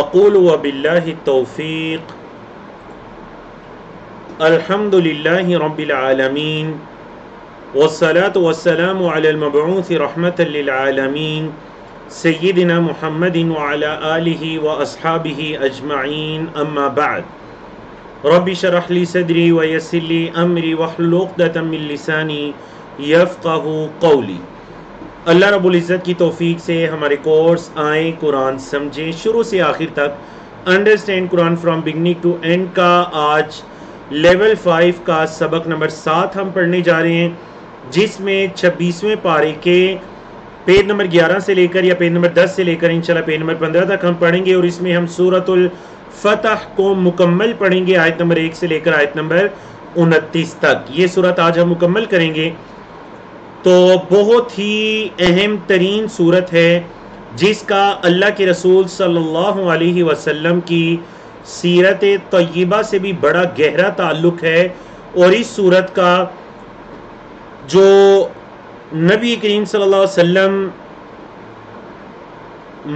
अक़ूल वबिल्लाहि तौफ़ीक़ अल्हम्दुलिल्लाहि रब्बिल आलमीन वस्सलातु वस्सलामु अलल मबऊस रहमतल लिल आलमीन सय्यिदिना मुहम्मदिन व अला आलिहि व अस्हाबिहि अजमईन अम्मा बाद रब्बि शरह ली सदरी व यस्सिर ली अमरी वहलुल उक़दतम मिन लिसानी यफ़क़हू क़ौली अल्लाह रब्बुल इज़्ज़त की तौफीक से हमारे कोर्स आए, कुरान समझें। शुरू से आखिर तक understand Quran from beginning to end का आज लेवल फाइव का सबक नंबर सात हम पढ़ने जा रहे हैं, जिसमें छब्बीसवें पारे के पेज नंबर ग्यारह से लेकर या पेज नंबर दस से लेकर इंशाल्लाह पेज नंबर पंद्रह तक हम पढ़ेंगे और इसमें हम सूरतुल फतह को मुकम्मल पढ़ेंगे, आयत नंबर एक से लेकर आयत नंबर उनतीस तक। ये सूरत आज हम मुकम्मल करेंगे। तो बहुत ही अहम तरीन सूरत है, जिसका अल्लाह के रसूल सल्लल्लाहु अलैहि वसल्लम की सीरत तय्यबा से भी बड़ा गहरा ताल्लुक है। और इस सूरत का जो नबी करीम सल्लल्लाहु अलैहि वसल्लम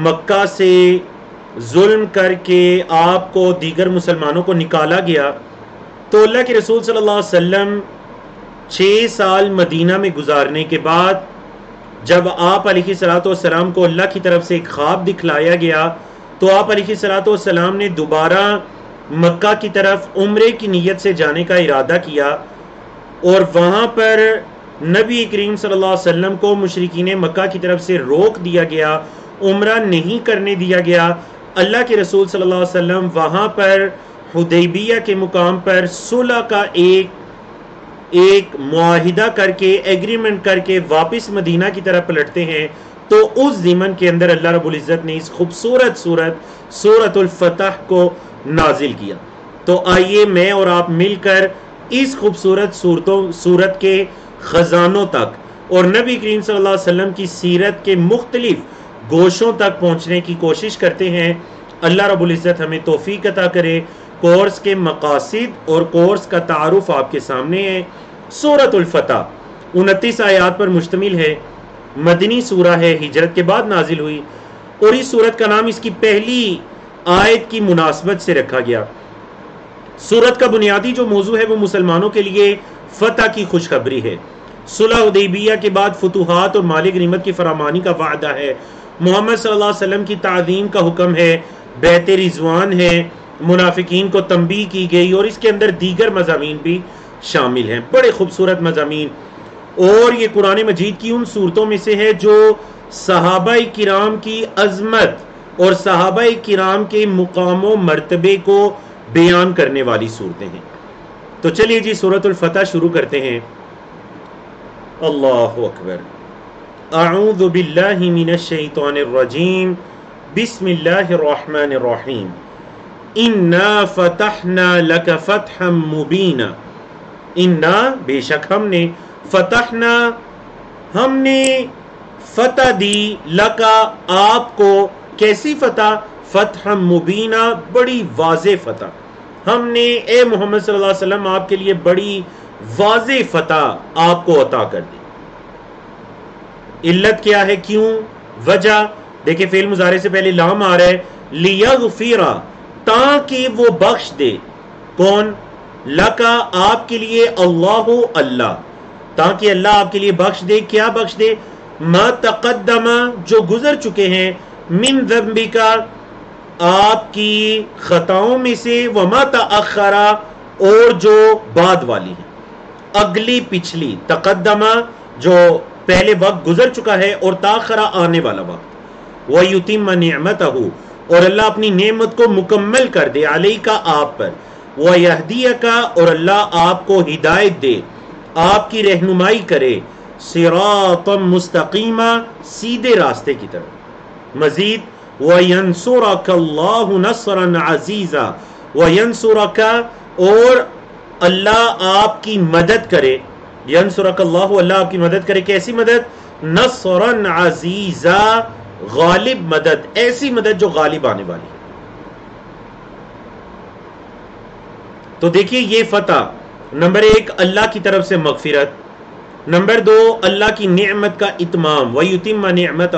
मक्का से जुल्म करके आपको, दीगर मुसलमानों को निकाला गया तो अल्लाह के रसूल सल्लल्लाहु अलैहि वसल्लम छः साल मदीना में गुजारने के बाद, जब आप सलाम को अल्लाह की तरफ़ से एक ख्वाब दिखलाया गया तो आप सलाम ने दोबारा मक्का की तरफ़ उम्र की नीयत से जाने का इरादा किया और वहाँ पर नबी करीम सल्लल्लाहु अलैहि वसल्लम को मुशरकिन मक्का की तरफ़ से रोक दिया गया, उम्र नहीं करने दिया गया। अल्लाह के रसूल सल्लल्लाहु अलैहि वसल्लम वहाँ पर हुदैबिया के मुकाम पर सुलह का एक एक मुआहिदा करके एग्रीमेंट करके वापस मदीना की तरफ़ पलटते हैं तो उस जीमन के अंदर अल्लाह रब्बुल इज़्ज़त ने इस खूबसूरत सूरत, सूरतुल फतह को नाजिल किया। तो आइए मैं और आप मिलकर इस खूबसूरत सूरतों, सूरत के ख़जानों तक और नबी करीम सल्लल्लाहु अलैहि वसल्लम की सीरत के मुख्तलिफ़ गोशों तक पहुँचने की कोशिश करते हैं। अल्लाह रब्बुल इज़्ज़त हमें तोफ़ी अता करे। कोर्स के मकासद और कोर्स का तारुफ आपके सामने है। सूरतुल्फ़तः उनतीस आयात पर मुश्तमिल है। मदनी सूरा है, हिजरत के बाद नाजिल हुई। और इस सूरत का नाम इसकी पहली आयत की मुनासबत से रखा गया। सूरत का बुनियादी जो मौजू है, वो मुसलमानों के लिए फतह की खुशखबरी है। सुलह उदैबिया के बाद फतूहत और मालिक नीमत की फरामानी का वादा है। मोहम्मद सल्लल्लाहु अलैहि वसल्लम की ताज़ीम का हुक्म है बेहतर रिजवान है, मुनाफिकीन को तंबी की गई और इसके अंदर दीगर मजामी भी शामिल हैं। बड़े खूबसूरत मजामी और ये कुरान मजीद की उन सूरतों में से है जो सहाबा किराम की अजमत और सहाबा किराम के मुकाम मरतबे को बयान करने वाली सूरतें हैं। तो चलिए जी सूरतुल्फ़तह शुरू करते हैं। अल्लाह अकबर। बिस्मिल्लाहिर रहमानिर रहीम इन्ना फतहना लक फतहम मुबीना। इन्ना, बेशक हमने फतहना, हमने फतह दी, लका आपको, कैसी फतह? फतह मुबीना, बड़ी वाज फतह। हमने, ए मोहम्मद सल्लल्लाहु अलैहि वसल्लम, आपके लिए बड़ी वाज फतह आपको अता कर दी। इल्लत क्या है? क्यों? वजह, देखिए फेल मुजारे से पहले लाम आ रहा है। लियगफिरा, ताकि वो बख्श दे। कौन? लका आपके लिए अल्लाह अल्लाह। ताकि अल्लाह आपके लिए बख्श दे, क्या बख्श दे? मा तकदमा जो गुजर चुके हैं, मिन का आपकी खताओं में से, वमा तखरा और जो बाद वाली है। अगली पिछली तकदमा जो पहले वक्त गुजर चुका है, और ताखरा आने वाला वक्त। वह युतिम नियमत और अल्लाह अपनी नेमत को मुकम्मल कर दे अली का आप पर। वह यहदिया का और अल्लाह आपको हिदायत दे, आपकी रहनुमाई करे सिरातम मुस्तकीमा, सीधे रास्ते की तरफ़। मजीद नसरन अजीज़ा वयनसुरका और अल्लाह आपकी मदद करे यनसुरकल्लाहु अल्लाह आपकी मदद करे कैसी मदद? नसरन अजीज़ा, गालिब मदद, ऐसी मदद जो गालिब आने वाली है। तो देखिए ये फतह नंबर एक, अल्लाह की तरफ़ से मगफिरत। नंबर दो, अल्लाह की नेमत का इतमाम, व वयुतिम नेमत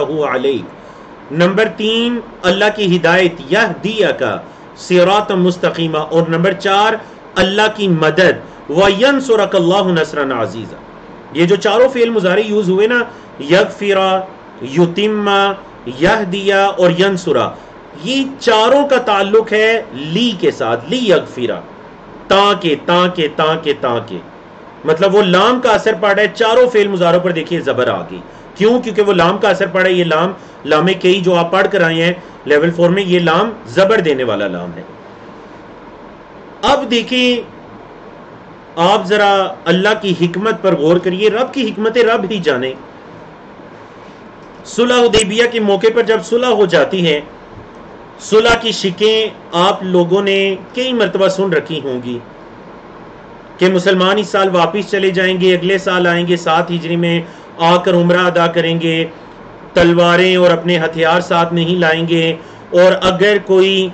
नंबर तीन, अल्लाह की हिदायत यह दिया का सिरात मुस्तकीमा। और नंबर चार, अल्लाह की मदद सुरकल्लाह नसरन अजीज़ा। ये जो चारों फेल मुजारे यूज़ हुए ना, यगफिरा, युतिम्मा यह दिया और यनसुरा, ये चारों का ताल्लुक है ली के साथ, ली यगफिरा। ताके ताके ताके ताके मतलब वो लाम का असर पड़ रहा है, चारों फेल मुजारों पर देखिए जबर आ गई। क्यों? क्योंकि वो लाम का असर पड़ा है, ये लाम, लामे कई जो आप पढ़ कर आए हैं, लेवल फोर में, ये लाम जबर देने वाला लाम है। अब देखिए, आप जरा अल्लाह की हिकमत पर गौर करिए, रब की हिकमत रब ही जाने। सुलह उदेबिया के मौके पर जब सुलह हो जाती है सुलह की शिकें आप लोगों ने कई मरतबा सुन रखी होंगी कि मुसलमान इस साल वापस चले जाएँगे, अगले साल आएँगे, सात हिजरी में आकर उम्र अदा करेंगे, तलवारें और अपने हथियार साथ नहीं लाएँगे और अगर कोई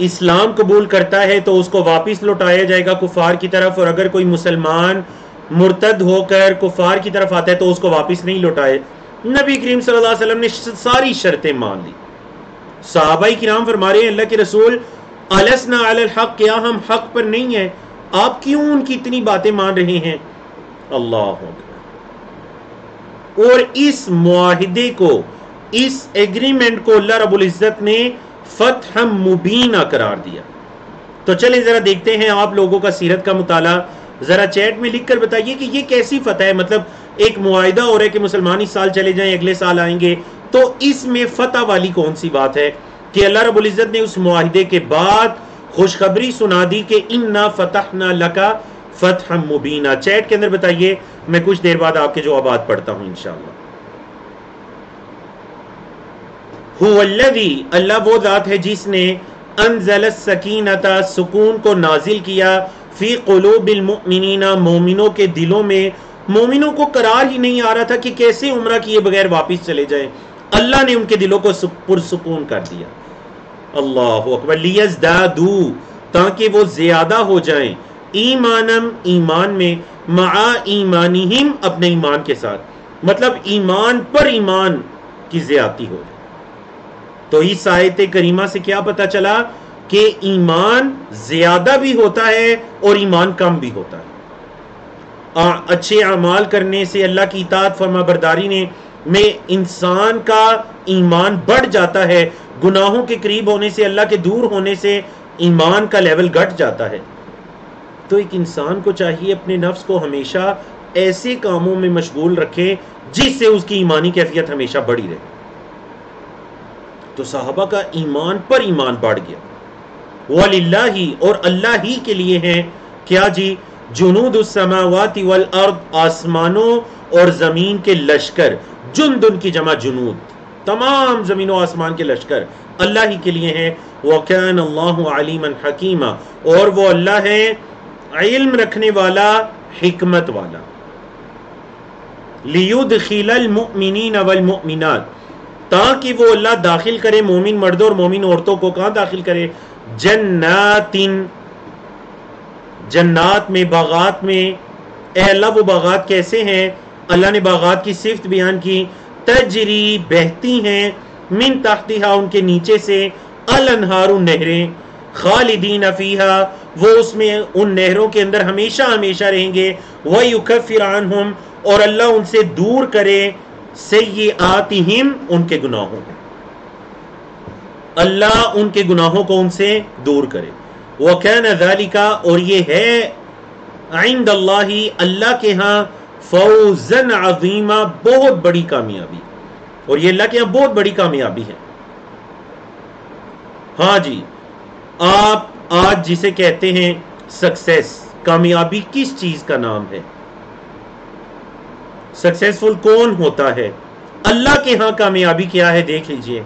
इस्लाम कबूल करता है तो उसको वापस लौटाया जाएगा कुफार की तरफ़ और अगर कोई मुसलमान मुर्तद होकर कुफार की तरफ़ आता है तो उसको वापस नहीं लौटाए। नबी करीम सल्लल्लाहु अलैहि वसल्लम ने सारी शर्तें मान ली। साहबाई किराम फरमा रहे हैं, अल्लाह के रसूल, अलसना अल हक क्या हम हक पर नहीं है? आप क्यों उनकी इतनी बातें मान रहे हैं? अल्लाह और इस मुआहिदे को, इस एग्रीमेंट को अल्लाह रबुल इज़्ज़त ने फतह मुबीना करार दिया। तो चलिए जरा देखते हैं आप लोगों का सीरत का मुताला। जरा चैट में लिख कर बताइए कि ये कैसी फतह है? मतलब एक मुआदा हो रहा है कि मुसलमान इस साल चले जाएँ, अगले साल आएँगे। तो इसमें फतह वाली कौन सी बात है कि अल्लाह रबुल इज़्ज़त ने उस मुआहदे के बाद खुशखबरी सुना दी कि इन्ना फतह ना लका फतह मुबीना। चैट के अंदर बताइए, मैं कुछ देर बाद आपके जवाब पढ़ता हूँ इंशाला अल्लाह वो जात है जिसने अनजल सकीनता, सुकून को नाजिल किया फ़ी कलूबिलमिना मोमिनों के दिलों में। मोमिनों को करार ही नहीं आ रहा था कि कैसे उम्र किए बगैर वापस चले जाएँ। अल्लाह ने उनके दिलों को पुरसकून कर दिया। अल्लाह अकबर। लियजदादू ताकि वो ज़्यादा हो जाएँ। ईमानम ईमान में मा ईमानिहिम अपने ईमान के साथ। मतलब ईमान पर ईमान की ज़्यादा हो तो इस आयत करीमा से क्या पता चला कि ईमान ज़्यादा भी होता है और ईमान कम भी होता है। आ, अच्छे अमाल करने से अल्लाह की इतात फरमा बरदारी ने में इंसान का ईमान बढ़ जाता है। गुनाहों के करीब होने से, अल्लाह के दूर होने से ईमान का लेवल घट जाता है। तो एक इंसान को चाहिए अपने नफ्स को हमेशा ऐसे कामों में मशगूल रखे, जिससे उसकी ईमानी कैफियत हमेशा बढ़ी रहे। तो साहबा का ईमान पर ईमान बढ़ गया। वो अल्लाह ही और अल्लाह ही के लिए है। क्या जी? जुनूद समावाती वल अर्द, आसमानों और ज़मीन के लश्कर जुन की जमा जुनूद। तमाम जमीनों, आसमान के लश्कर अल्लाह ही के लिए हैं। वक़ान अल्लाह अलीमन हकीमा, और वो अल्लाह है इल्म रखने वाला, हिकमत वाला। लियुद वल मुमिनात ताकि वो अल्लाह दाखिल करे, मोमिन मर्दों और मोमिन औरतों को कहाँ दाखिल करे? जन्नातिन। जन्नात में, बागात में अल्लाह वो बागात कैसे हैं? अल्लाह ने बागात की सिफ्त बयान की, तजरी बहती हैं मिन तख्तिहा, उनके नीचे से अल अनहारू नहरें, खालिदीन अफीहा वो उसमें, उन नहरों के अंदर हमेशा हमेशा रहेंगे वह युकफिरान हम और अल्लाह उनसे दूर करे से ये आती हिम उनके गुनाहों अल्लाह उनके गुनाहों को उनसे दूर करे। वह कहना का और ये है आइंद अल्लाह अल्लाह के यहाँ फौजन अजीमा, बहुत बड़ी कामयाबी। और ये अल्लाह के यहाँ बहुत बड़ी कामयाबी है। हाँ जी, आप आज जिसे कहते हैं सक्सेस कामयाबी किस चीज़ का नाम है? सक्सेसफुल कौन होता है? अल्लाह के यहाँ कामयाबी क्या है, देख लीजिए।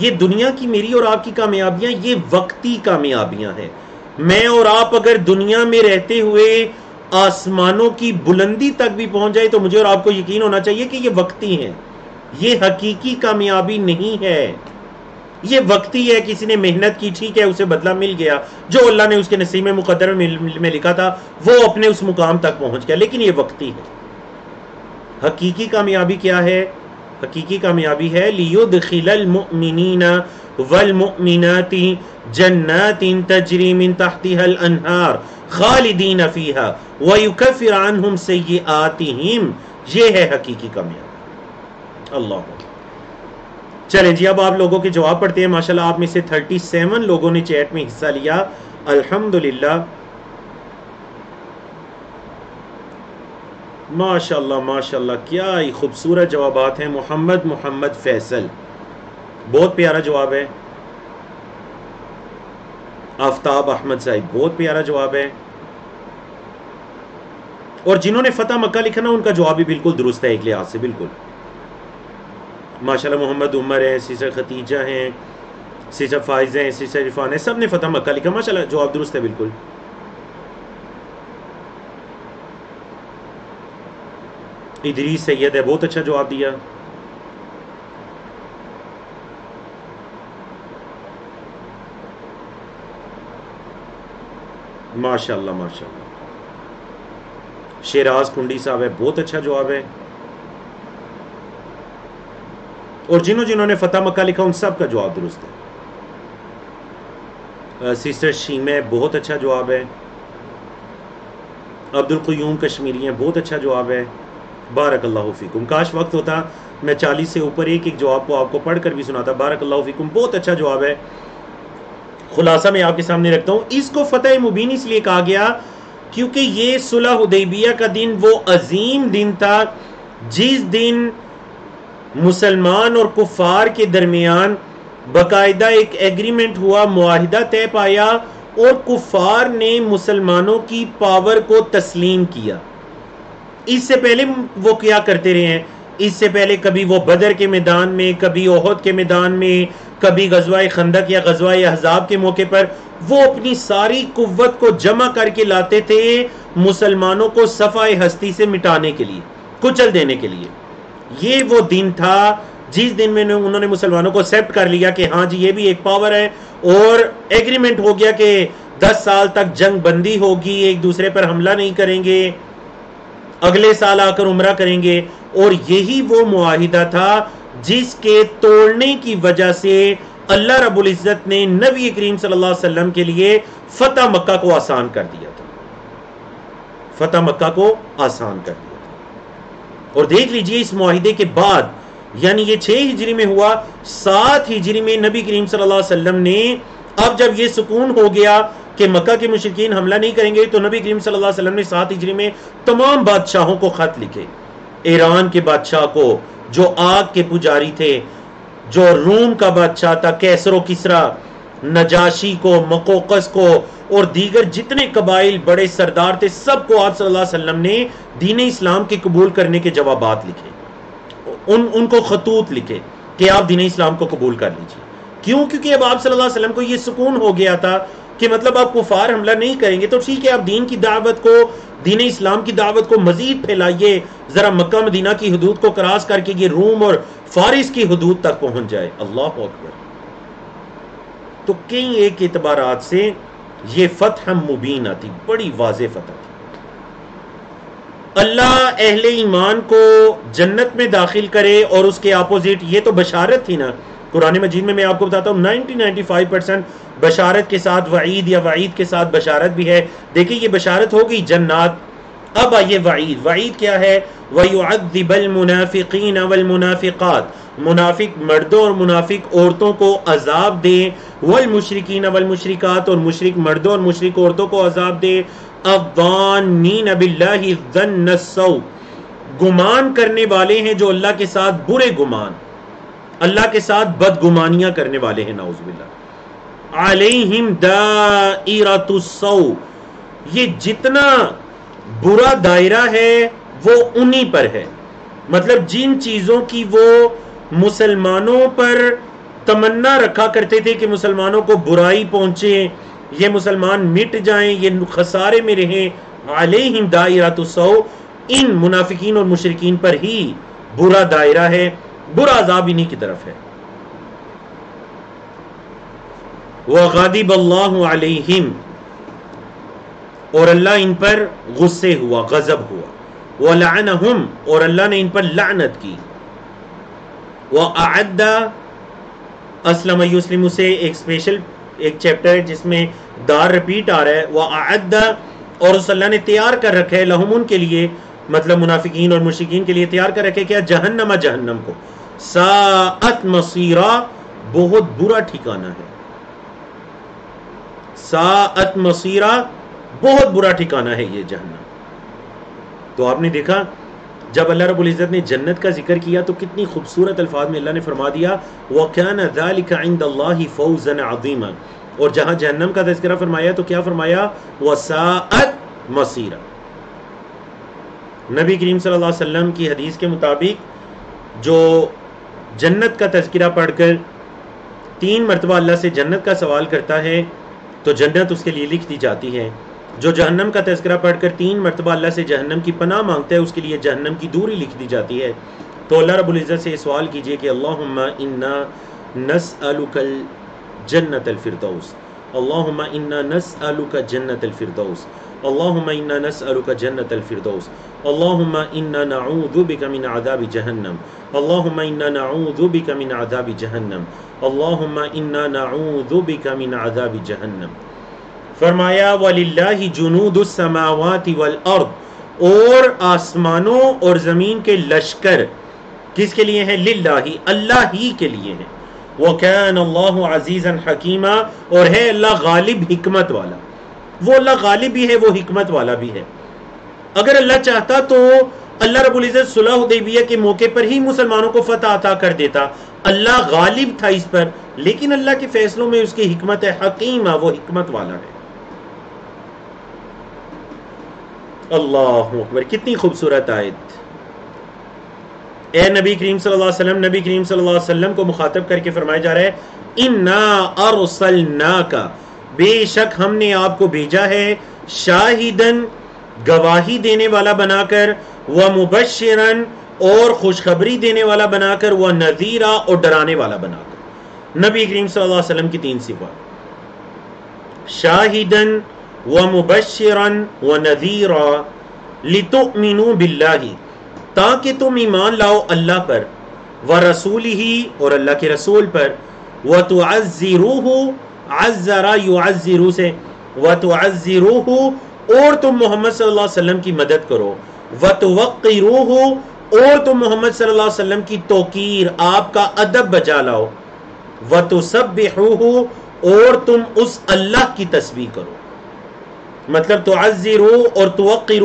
ये दुनिया की मेरी और आपकी कामयाबियाँ, ये वक्ती कामयाबियाँ हैं। मैं और आप अगर दुनिया में रहते हुए आसमानों की बुलंदी तक भी पहुँच जाए तो मुझे और आपको यकीन होना चाहिए कि ये वक्ती है। ये हकीकी कामयाबी नहीं है। ये वक्ती है, किसी ने मेहनत की, ठीक है, उसे बदला मिल गया। जो अल्लाह ने उसके नसीब मुकदर में लिखा था, वो अपने उस मुकाम तक पहुँच गया। लेकिन ये वक्ती है। हकीकी कामयाबी क्या है? हकीकी कामयाबी है। लियुदखिलल वलमुमिनाती जन्नातिन तजरी मिन तहतिहल अनहार खालिदीन फीहा व युकफ्फिर अन्हुम सय्यिआतिहिम। ये है हकीकी कामयाबी। अल्लाह चलें जी, अब आप लोगों के जवाब पढ़ते हैं। माशाल्लाह आप में से 37 लोगों ने चैट में हिस्सा लिया। अल्हम्दुलिल्लाह। माशाल्लाह माशाल्लाह, क्या ही खूबसूरत जवाब हैं। मोहम्मद मोहम्मद फैसल। बहुत प्यारा जवाब है। आफ्ताब अहमद साहिब, बहुत प्यारा जवाब है। और जिन्होंने फतेह मक्का लिखा ना, उनका जवाब भी बिल्कुल दुरुस्त है, एक लिहाज से, बिल्कुल। माशाल्लाह, मोहम्मद उमर है सीसर खतीजा हैं सीसर फाइज हैं सीसर इरफान है सबने फतेह मक्का लिखा। माशाल्लाह, जवाब दुरुस्त है, बिल्कुल। इधरी सैयद है, बहुत अच्छा जवाब दिया। माशाल्लाह माशाल्लाह। शेराज कुंडी साहब है, बहुत अच्छा जवाब है। और जिन्हों जिन्होंने फतेह मक्का लिखा, उन सब का जवाब दुरुस्त है। सिस्टर शीमे, बहुत अच्छा जवाब है। अब्दुल क्यूम कश्मीरी है, बहुत अच्छा जवाब है। बारक अल्लाह अल्लाफ़िकुम काश वक्त होता, मैं चालीस से ऊपर एक एक जवाब को आपको पढ़ कर भी सुनाता। बारक अल्लाफ़िकुम बहुत अच्छा जवाब है। खुलासा मैं आपके सामने रखता हूँ। इसको फ़तेह मुबीन इसलिए कहा गया, क्योंकि ये सुलह उदैबिया का दिन, वो अजीम दिन था, जिस दिन मुसलमान और कुफार के दरमियान बाकायदा एक एग्रीमेंट हुआ, मुआहिदा तय पाया, और कुफार ने मुसलमानों की पावर को तस्लीम किया। इससे पहले वो क्या करते रहे हैं? इससे पहले कभी वो बदर के मैदान में, कभी ओहद के मैदान में, कभी गजवा खंदक या गजवा हजाब के मौके पर वो अपनी सारी कुत को जमा करके लाते थे मुसलमानों को सफ़ाई हस्ती से मिटाने के लिए, कुचल देने के लिए। ये वो दिन था जिस दिन में उन्होंने मुसलमानों को एक्सेप्ट कर लिया कि हाँ जी, ये भी एक पावर है और एग्रीमेंट हो गया कि दस साल तक जंग बंदी होगी, एक दूसरे पर हमला नहीं करेंगे। अगले साल आकर उम्र करेंगे। और यही वो मुआहिदा था जिसके तोड़ने की वजह से अल्लाह रब्बुल इज़्ज़त ने नबी करीम सल्लल्लाहु अलैहि वसल्लम के लिए फतेह मक्का को आसान कर दिया था। फतेह मक्का को आसान कर दिया था। और देख लीजिए इस मुआहिदे के बाद, यानी ये छह हिजरी में हुआ, सात हिजरी में नबी करीम सल्लल्लाहु अलैहि वसल्लम ने, अब जब ये सुकून हो गया कि मक्का के मुशकिन हमला नहीं करेंगे तो नबी करीम सल्लल्लाहु अलैहि वसल्लम ने सात हिजरी में तमाम बादशाहों को खत लिखे। ईरान के बादशाह को, जो आग के पुजारी थे, जो रूम का बादशाह था, कैसरो किसरा, नजाशी को, मकोकस को, और दीगर जितने कबाइल बड़े सरदार थे, सबको आप सल्लल्लाहु अलैहि वसल्लम ने दीन इस्लाम के कबूल करने के जवाब लिखे। उन, उनको खतूत लिखे कि आप दीन इस्लाम को कबूल कर लीजिए। क्यों? क्योंकि अब आप सल्लल्लाहु अलैहि वसल्लम को यह सुकून हो गया था कि मतलब आप कुफार हमला नहीं करेंगे तो ठीक है, आप दीन की दावत को, दीन इस्लाम की दावत को मजीद फैलाइए, ज़रा मक्का मदीना की हदूद को क्रॉस करके ये रूम और फारिस की हदूद तक पहुँच जाए। अल्लाह अकबर। तो कई एक एतबार से ये फतह मुबीन आती, बड़ी वाज फतह थी। अल्लाह अहले ईमान को जन्नत में दाखिल करे और उसके अपोजिट, ये तो बशारत थी ना कुरान मजीद में मैं आपको बताता हूँ नाइनटी नाइन्टी फाइव परसेंट बशारत के साथ वईद या वईद के साथ बशारत भी है। देखिए, ये बशारत होगी जन्नात। अब आइए वईद। वईद क्या है? वयुअदिबलमुनाफिकीन वलमुनाफिकात। मुनाफिक मर्दों और मुनाफिक औरतों को अजाब दे। वल मुशरकिन वल मुशरिकात और मुशरिक मर्दों और मुशरिक औरतों को अजाब दे। अवानीन बिल्लाह गुमान करने वाले हैं जो अल्लाह के साथ बुरे गुमान। अल्लाह के साथ बदगुमानियाँ करने वाले हैं दाइरतुस्सौ ये जितना बुरा दायरा है, वो उन्हीं पर है। मतलब जिन चीज़ों की वो मुसलमानों पर तमन्ना रखा करते थे कि मुसलमानों को बुराई पहुँचे, ये मुसलमान मिट जाएँ, ये खसारे में रहें, अलहिम दायरतुस्सौ इन मुनाफिकीन और मुशरकिन पर ही बुरा दायरा है। बुरा अजाब इन्हीं की तरफ़ है। वह गादिब अल्लाम और अल्लाह इन पर गुस्से हुआ, गजब हुआ। वह लानहुम और अल्लाह ने इन पर लानत की। व आदा असलम युस्लिम से एक स्पेशल एक चैप्टर है, जिसमें दार रिपीट आ रहा है। वह आदा और उस अल्लाह ने तैयार कर रखा है लहमुन के लिए मतलब मुनाफिकीन और मुशिकीन के लिए तैयार कर रखे क्या? जहन्नमा जहन्नम को। सात मसीरा, बहुत बुरा ठिकाना है। सात मसीरा, बहुत बुरा ठिकाना है ये जहन्नम। तो आपने देखा, जब अल्लाह रब्बुल इज़्ज़त ने जन्नत का ज़िक्र किया तो कितनी खूबसूरत अल्फाज में अल्लाह ने फरमा दिया वकान फ़ौज़न अज़ीमा। और जहाँ जहन्नम का तस्करा फरमाया तो क्या फरमाया? वसाअत मसीरा। नबी करीम सल्लल्लाहु अलैहि वसल्लम की हदीस के मुताबिक, जो जन्नत का तस्करा पढ़कर, तीन मरतबा अल्लाह से जन्नत का सवाल करता है तो जन्नत उसके लिए लिख दी जाती है। जो जहन्नम का तस्करा पढ़कर तीन मरतबा अल्लाह से जहन्नम की पनाह माँगता है, उसके लिए जहन्नम की दूरी लिख दी जाती है। तो अल्लाह रब्बुल इज़्ज़त से सवाल कीजिए कि अल्लाहुम्मा इन्ना नस अलुकल जन्नत अलफिरदौस और आसमानों और ज़मीन के लश्कर किसके लिए हैं? लिल्लाही, अल्लाह ही के लिए हैं। वो कैन अल्लाह अजीज़न हकीमा और है अल्लाह गालिब हिकमत वाला। वो अल्लाह गालिब भी है, वो हिकमत वाला भी है। अगर अल्लाह चाहता तो अल्लाह रब्बुल इज़्ज़त सुलह हुदैबिया के मौके पर ही मुसलमानों को फतह अता कर देता। अल्लाह गालिब था इस पर, लेकिन अल्लाह के फैसलों में उसकी हिकमत है, हकीमा, वो हिकमत वाला है। अल्लाह अकबर, कितनी खूबसूरत आयत। ए नबी करीम सल्लल्लाहु अलैहि वसल्लम, नबी करीम सल्लल्लाहु अलैहि वसल्लम को मुखातब करके फरमाया जा रहा है, इन्ना अरसलना का बेशक हमने आपको भेजा है शाहिदन, गवाही देने वाला बनाकर, व मुबशरन और खुशखबरी देने वाला बनाकर, व नज़ीरा और डराने वाला बनाकर। नबी करीम सल्लल्लाहु अलैहि वसल्लम की तीन सिफात। शाहिदन, व मुबशरन, व नज़ीरा, लितुमिनु बिल्लाही। ताकि तुम ईमान लाओ अल्लाह पर, व रसूल ही और अल्लाह के रसूल पर। व तो अज़्ज़रा युअज़्ज़िरू से, व तो और तुम मोहम्मद सल्लल्लाहु की मदद करो। व तो और तुम मोहम्मद वसल्लम की तोकीर, आपका अदब बजा लाओ। व तो सब और तुम उस अल्लाह की तस्वीर करो। मतलब तो अजीरो और तो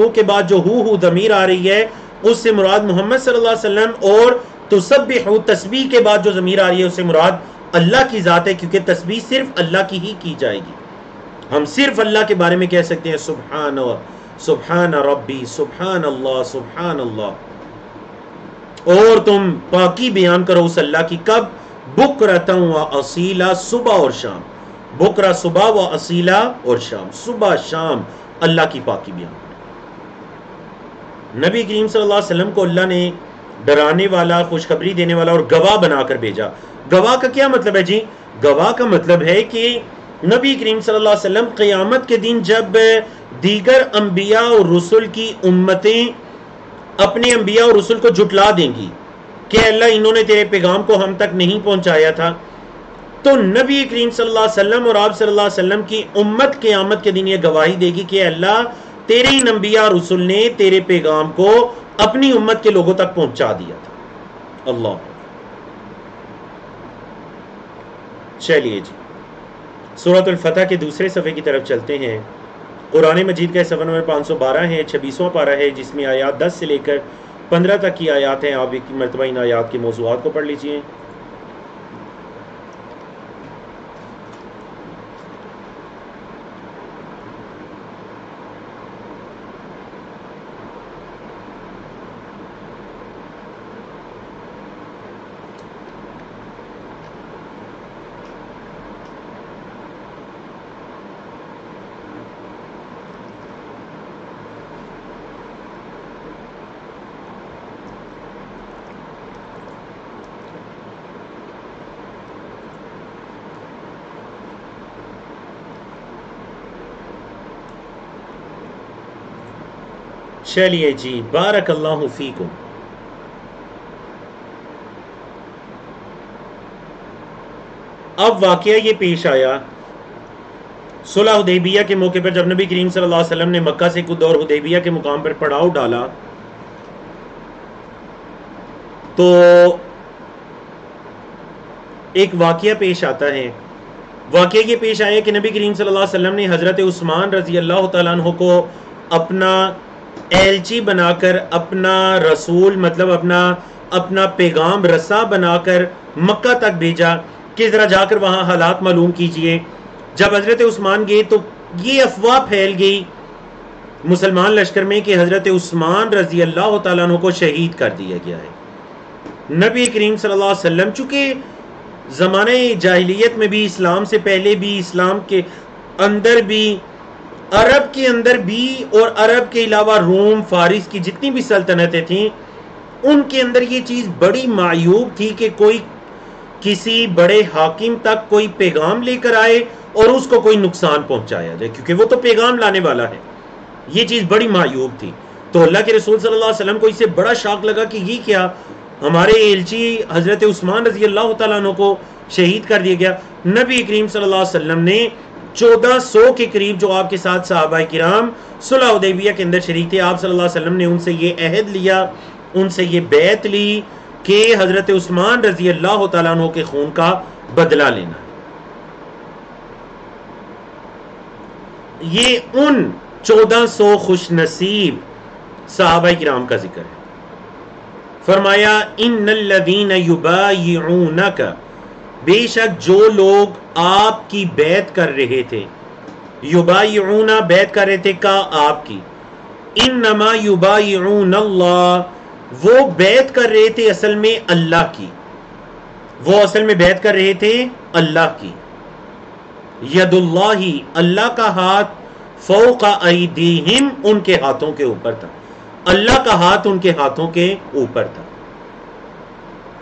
के बाद जो हु हु दमीर आ रही है उससे मुराद मोहम्मद और तो सब तस्बीह के बाद जो ज़मीर आ रही है, उससे मुराद अल्लाह की ज़ात है, क्योंकि तस्बीह सिर्फ़ अल्लाह की ही की जाएगी। हम सिर्फ़ अल्लाह के बारे में कह सकते हैं सुबहान सुबहान रबी सुबहान अल्लाह सुबहान अल्लाह। और तुम पाकी बयान करो उस अल्लाह की, कब? बुक रहता हूँ असीला सुबह और शाम। बुकरा सुबह व असीला और शाम, सुबह शाम, अल्लाह की पाकी बयान। नबी करीम अलैहि वसल्लम को अल्लाह ने डराने वाला, खुशखबरी देने वाला और गवाह बनाकर भेजा। गवाह का क्या मतलब है जी? गवाह का मतलब है कि नबी करीम सल्लल्लाहु वसल्लम क़यामत के दिन जब दीगर अम्बिया और रसुल की उम्मतें अपने अम्बिया और रसुल को जुटला देंगी कि अल्लाह इन्होंने तेरे पैगाम को हम तक नहीं पहुँचाया था तो नबी करीम सल्लल्लाहु वसल्लम और आप सल्लल्लाहु अलैहि वसल्लम की उम्मत क़यामत के दिन ये गवाही देगी कि अल्लाह तेरे ही नंबिया रसुल ने तेरे पैगाम को अपनी उम्मत के लोगों तक पहुँचा दिया था। अल्लाह। चलिए जी। सूरत फतह के दूसरे सफ़े की तरफ़ चलते हैं। कुरान मजीद का सफ़र नंबर 512 है, छब्बीसवां पारा है, जिसमें आयात 10 से लेकर 15 तक की आयात हैं। आप एक मरतबा इन आयात के मौजूद को पढ़ लीजिए। चलिए जी बारक अल्लाह फीकुम। अब वाक़ ये पेश आया, सुलह उदैबिया के मौके पर जब नबी करीम सल्लल्लाहु अलैहि वसल्लम ने मक्का से कुद और उदैबिया के मुकाम पर पड़ाव डाला तो एक वाक़ पेश आता है। वाक़ ये पेश आया कि नबी करीम सल्लल्लाहु अलैहि वसल्लम ने हज़रत उस्मान रज़ी अल्लाह तु को अपना एलची बनाकर अपना रसूल मतलब अपना अपना पैगाम रसा बनाकर मक्का तक भेजा कि ज़रा जाकर वहाँ हालात मालूम कीजिए। जब हज़रत उस्मान गए तो ये अफवाह फैल गई मुसलमान लश्कर में कि हज़रत उस्मान रज़ी अल्लाह तु को शहीद कर दिया गया है। नबी करीम सल्लल्लाहु अलैहि वसल्लम, चूँकि ज़माने जाहिलियत में भी, इस्लाम से पहले भी, इस्लाम के अंदर भी अरब के अंदर भी और अरब के अलावा रोम, फारिस की जितनी भी सल्तनतें थीं, उनके अंदर ये चीज़ बड़ी मायूब थी कि कोई किसी बड़े हाकिम तक कोई पैगाम लेकर आए और उसको कोई नुकसान पहुँचाया जाए, क्योंकि वो तो पैगाम लाने वाला है। ये चीज़ बड़ी मायूब थी। तो अल्लाह के रसूल सल्लल्लाहु अलैहि वसल्लम को इससे बड़ा शौक लगा कि ये क्या, हमारे एलची हज़रत उस्मान रज़ी अल्लाह तु को शहीद कर दिया गया। नबी करीम सल्लल्लाहु अलैहि वसल्लम ने चौदह सौ के करीब जो आपके साथ साहबा किराम, सुलह उदैबिया के अंदर शरीक थे। आप सल्लल्लाहु अलैहि वसल्लम ने उनसे ये अहद लिया, उनसे ये बैत ली कि हज़रत उस्मान रज़ी अल्लाह तु के खून का बदला लेना। ये उन चौदह सौ खुश नसीब साहबा किराम का ज़िक्र है। फरमाया इन लदीन युबायून का बेशक जो लोग आपकी बैत कर रहे थे युबायूना बैत कर रहे थे का आपकी। इन नमा युबायून अल्लाह वो बैत कर रहे थे असल में अल्लाह की। वो असल में बैत कर रहे थे अल्लाह की। यदुल्लाही, अल्लाह का हाथ फो का ईदीहिम उनके हाथों के ऊपर था। अल्लाह का हाथ उनके हाथों के ऊपर था।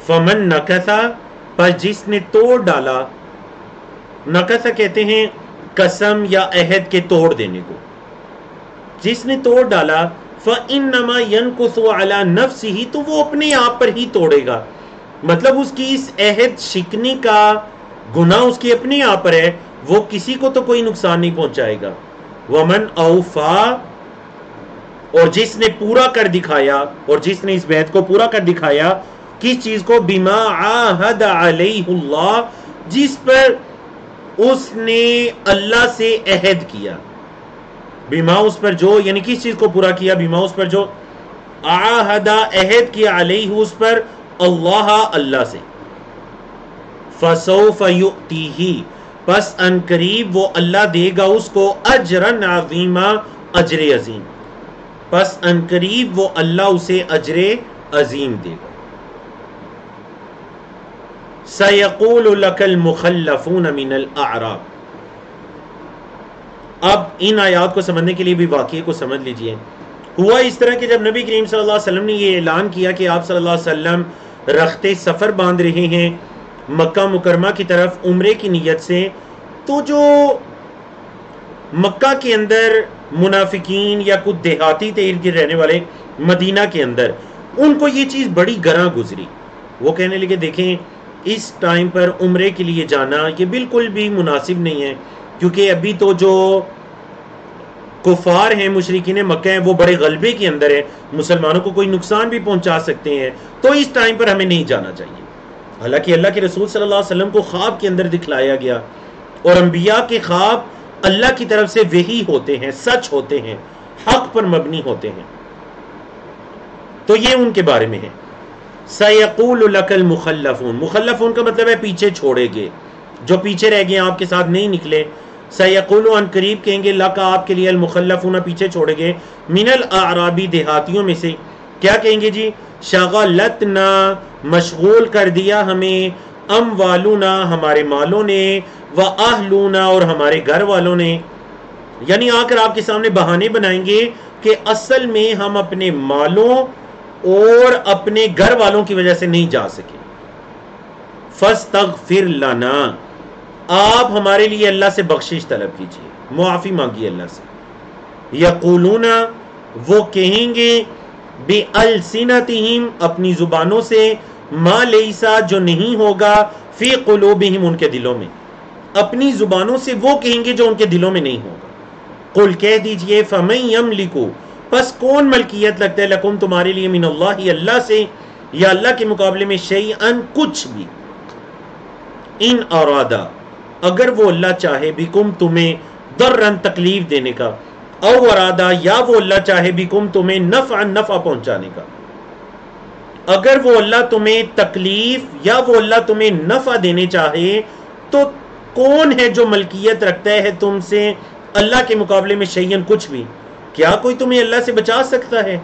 फमन न नकसा पर जिसने तोड़ डाला, नकसा कहते हैं कसम या अहद के तोड़ देने को। जिसने तोड़ डाला फ इन नमा यन कुसला नफ्स ही तो वो अपने आप पर ही तोड़ेगा। मतलब उसकी इस अहद शिकनी का गुना उसकी अपने आप पर है, वो किसी को तो कोई नुकसान नहीं पहुंचाएगा। वमन औफा, और जिसने पूरा कर दिखाया, और जिसने इस बेहद को पूरा कर दिखाया किस चीज़ को? बिमा आहद अलैहुल्लाह जिस पर उसने अल्लाह से अहद किया। बीमा उस पर जो, यानी किस चीज़ को पूरा किया? बीमा उस पर जो आहदा अहद किया अलही, उस पर अल्लाह अल्लाह से। फसौफ ही बस अन करीब वो अल्लाह देगा उसको अजरन अजीमा, अजर अजीम। बस अन करीब वो अल्लाह उसे अजर अजीम देगा। सयकुल मुखलफून मिनल आराब अब इन आयात को समझने के लिए भी वाक्य को समझ लीजिए। हुआ इस तरह कि जब नबी करीम सल्लल्लाहु अलैहि वसल्लम ने ये ऐलान किया कि आप सल्लल्लाहु अलैहि वसल्लम रखते सफ़र बाँध रहे हैं, मक्का मुकरमा की तरफ़ उम्रे की नीयत से तो जो मक्का के अंदर मुनाफिकीन या कुछ देहाती थे इर्द रहने वाले मदीना के अंदर, उनको ये चीज़ बड़ी गरा गुजरी। वो कहने लगे, देखें इस टाइम पर उम्र के लिए जाना, ये बिल्कुल भी मुनासिब नहीं है। क्योंकि अभी तो जो कुफार हैं, मुशरकिन मक्का हैं, वो बड़े गलबे के अंदर है। मुसलमानों को कोई नुकसान भी पहुँचा सकते हैं। तो इस टाइम पर हमें नहीं जाना चाहिए। हालाँकि अल्लाह के रसूल सल्लल्लाहु अलैहि वसल्लम को ख्वाब के अंदर दिखलाया गया। और अम्बिया के ख्वाब अल्लाह की तरफ़ से वही होते हैं, सच होते हैं, हक पर मबनी होते हैं। तो ये उनके बारे में है। सयकुल मुखलफून मुखलफून का मतलब है पीछे छोड़ेगे। जो पीछे रह गए आपके साथ नहीं निकले। सयकुल करीब कहेंगे, लका आपके लिए मुखलफून पीछे छोड़ेंगे। मिनल आराबी देहातियों में से, क्या कहेंगे जी? शगलत ना मशगूल कर दिया हमें अम वालूना हमारे मालों ने, व आहलूना और हमारे घर वालों ने। यानी आकर आपके सामने बहाने बनाएँगे कि असल में हम अपने मालों और अपने घर वालों की वजह से नहीं जा सके। फस तक फिर लाना, आप हमारे लिए अल्लाह से बख्शिश तलब कीजिए, मुआफ़ी मांगिए अल्लाह से। यकूलूना, वो कहेंगे बे अलसिनतहीम अपनी जुबानों से, माँ लेसा, जो नहीं होगा, फ़ी कुलूबिहिम, उनके दिलों में। अपनी जुबानों से वो कहेंगे, जो उनके दिलों में नहीं होगा। कुल कह दीजिए फमई यम लिखो बस कौन मलकियत लगता है? लकुम तुम्हारे लिए मिन अल्लाह अल्लाह से, या अल्लाह के मुकाबले में शई अन कुछ भी। इन औरादा अगर वो अल्लाह चाहे बिकुम तुम्हें दर्रन तकलीफ़ देने का और या वो अल्लाह चाहे बिकुम तुम्हें नफा नफा पहुँचाने का। अगर वो अल्लाह तुम्हें तकलीफ़, या वो अल्लाह तुम्हें नफा देने चाहे तो कौन है जो मलकियत रखता है तुमसे? अल्लाह के मुकाबले में शैयन कुछ भी। क्या कोई तुम्हें अल्लाह से बचा सकता है?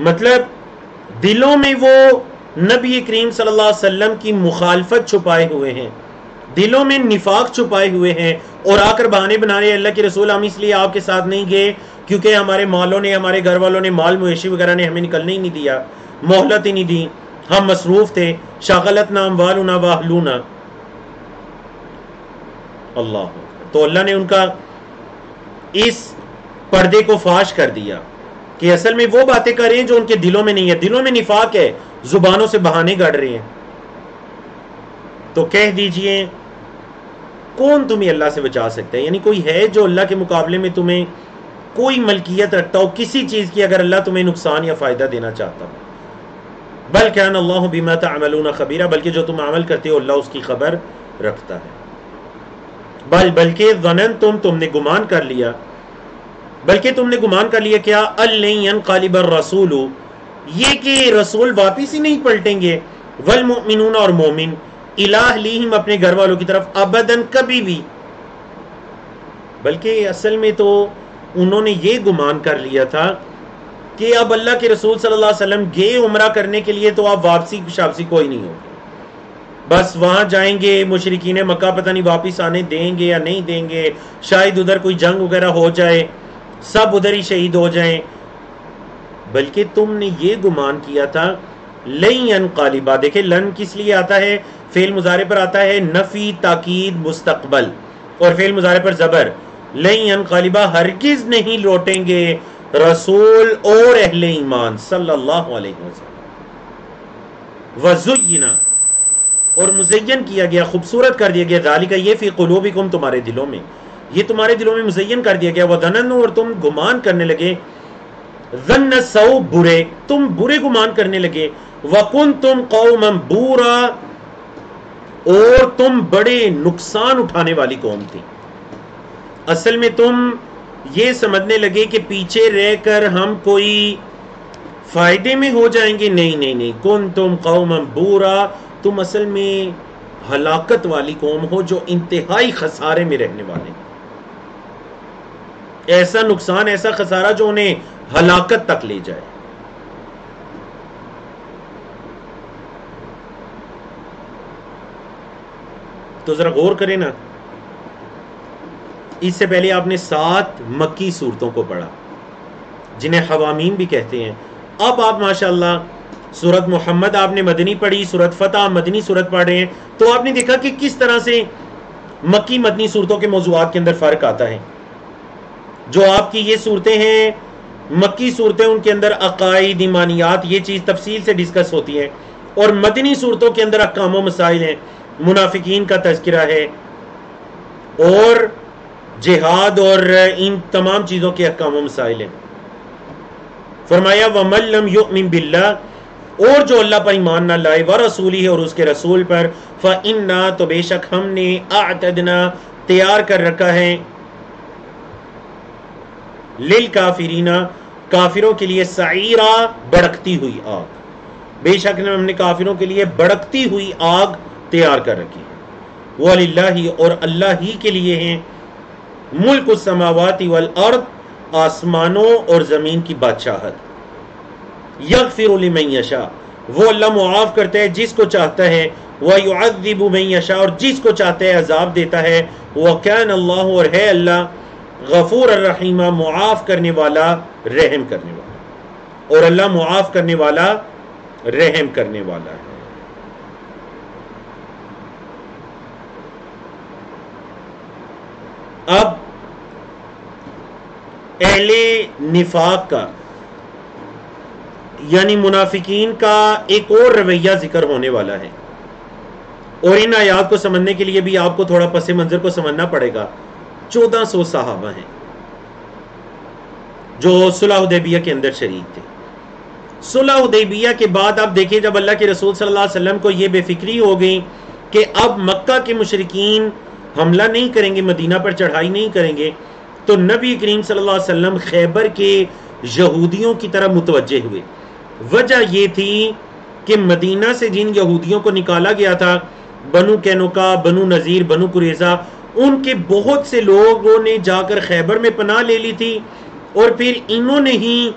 मतलब दिलों में वो नबी करीम सल्लल्लाहु अलैहि वसल्लम की मुखालफत छुपाए हुए हैं। दिलों में निफाक छुपाए हुए हैं और आकर बहाने बना रहे अल्लाह के रसूल, हम इसलिए आपके साथ नहीं गए क्योंकि हमारे मालों ने, हमारे घर वालों ने, माल मवेशी वगैरह ने हमें निकलने ही नहीं दिया। मोहलत ही नहीं दी। हम मसरूफ थे। शागलत नाम वालूना वाहलूना। अल्लाह। तो अल्लाह ने उनका इस पर्दे को फाश कर दिया कि असल में वो बातें कर रहे हैं जो उनके दिलों में नहीं है। दिलों में निफाक है, जुबानों से बहाने गढ़ रहे हैं। तो कह दीजिए, कौन तुम्हें अल्लाह से बचा सकता है? यानी कोई है जो अल्लाह के मुकाबले में तुम्हें कोई मलकियत रखता हो किसी चीज़ की, अगर अल्लाह तुम्हें नुकसान या फ़ायदा देना चाहता हो। बल क्या अल्लाह बीमा तमलून खबीरा, बल्कि जो तुम अमल करते हो, अल्लाह उसकी खबर रखता है। बल, बल्कि जनन तुम तुमने गुमान कर लिया। बल्कि तुमने गुमान कर लिया क्या? अल कालिबर रसूल। ये कि रसूल वापिस ही नहीं पलटेंगे। वल मोमिन और मोमिन। इलाह लीहिम अपने घर वालों की तरफ़ अबदन कभी भी। बल्कि असल में तो उन्होंने ये गुमान कर लिया था कि अब अल्लाह के रसूल सल्लल्लाहु अलैहि वसल्लम गे उम्र करने के लिए तो आप वापसी, शापसी कोई नहीं होगी। बस वहाँ जाएँगे, मुशरकिन मक्का पता नहीं वापिस आने देंगे या नहीं देंगे, शायद उधर कोई जंग वगैरह हो जाए, सब उधर ही शहीद हो जाए। बल्कि तुमने ये गुमान किया था लई अन कालिबा। देखे, लन किस लिए आता है? फेल मुजारे पर आता है नफी ताकीद मुस्तकबल और फेल मुजारे पर जबर। लई अन कालिबा हरगिज नहीं लौटेंगे, रसूल और अहले ईमान, सल्लल्लाहु अलैहि वसल्लम। वजुयना और मुजयन किया गया, खूबसूरत कर दिया गया जाली का ये फ़ी कुलूबिकुम तुम्हारे दिलों में। ये तुम्हारे दिलों में मुजयन कर दिया गया वह धनन और तुम गुमान करने लगे। जन्न सऊ बुरे, तुम बुरे गुमान करने लगे। वकुन तुम कौम बुरा, और तुम बड़े नुकसान उठाने वाली कौम थी। असल में तुम ये समझने लगे कि पीछे रहकर हम कोई फ़ायदे में हो जाएँगे। नहीं नहीं नहीं। कौन तुम कौम बुरा तुम असल में हलाकत वाली कौम हो जो इंतहाई खसारे में रहने वाले ऐसा नुकसान, ऐसा खसारा जो उन्हें हलाकत तक ले जाए। तो जरा गौर करें ना, इससे पहले आपने सात मक्की सूरतों को पढ़ा, जिन्हें हवामीन भी कहते हैं। अब आप माशाल्लाह सूरत मोहम्मद आपने मदनी पढ़ी, सूरत फतेह, मदनी सूरत पढ़ रहे हैं। तो आपने देखा कि किस तरह से मक्की मदनी सूरतों के मौजूद के अंदर फ़र्क आता है। जो आपकी ये सूरतें हैं, मक्की सूरतें, उनके अंदर अकायद, ईमानियात, ये चीज़ तफसील से डिस्कस होती है। और मदनी सूरतों के अंदर अकाम मसाइल हैं। मुनाफिकीन का तस्करा है। और जिहाद और इन तमाम चीज़ों के अकाम मसाइल हैं। फरमाया वमल्लम बिल्ला और जो अल्लाह पर ईमान ना लाए, व रसूली है और उसके रसूल पर, फ इन्ना तो बेशक हमने आतदना तैयार कर रखा है। लिल काफिरीना, काफिरों के लिए सईरा बड़कती हुई आग। बेशक हमने काफिरों के लिए बड़कती हुई आग तैयार कर रखी है। वो अल्लाह और अल्लाह ही के लिए हैं। मुल्क समावाती वल अर्द, आसमानों और ज़मीन की बादशाहत। यक फिर यशा। वो अल्लाह मुआफ़ करता है, जिसको चाहता है वह युद्दिब यशा, और जिसको चाहता है, अजाब देता है। वह कैन अल्लाह, और है अल्लाह, गफूर रहीमा, मुआफ़ करने वाला, रहम करने वाला। और अल्लाह मुआफ़ करने वाला, रहम करने वाला है। अब, अहले निफाक का यानी मुनाफिकीन का एक और रवैया ज़िक्र होने वाला है। और इन आयात को समझने के लिए भी आपको थोड़ा पस मंजर को समझना पड़ेगा। चौदह सौ साहबा हैं, जो सुलहदेबिया के अंदर शरीक थे। सुलहदेबिया के बाद आप देखिए जब अल्लाह के रसूल सल्लल्लाहु अलैहि वसल्लम को यह बेफिक्री हो गई कि अब मक्का के मुशरकिन हमला नहीं करेंगे, मदीना पर चढ़ाई नहीं करेंगे तो नबी करीम सल्लल्लाहु अलैहि वसल्लम खैबर के यहूदियों की तरह मुतवजह हुए। वजह यह थी कि मदीना से जिन यहूदियों को निकाला गया था, बनु कैनुका, बनु नज़ीर, बनु कुरेजा, उनके बहुत से लोगों ने जाकर खैबर में पनाह ले ली थी और फिर इन्होंने ही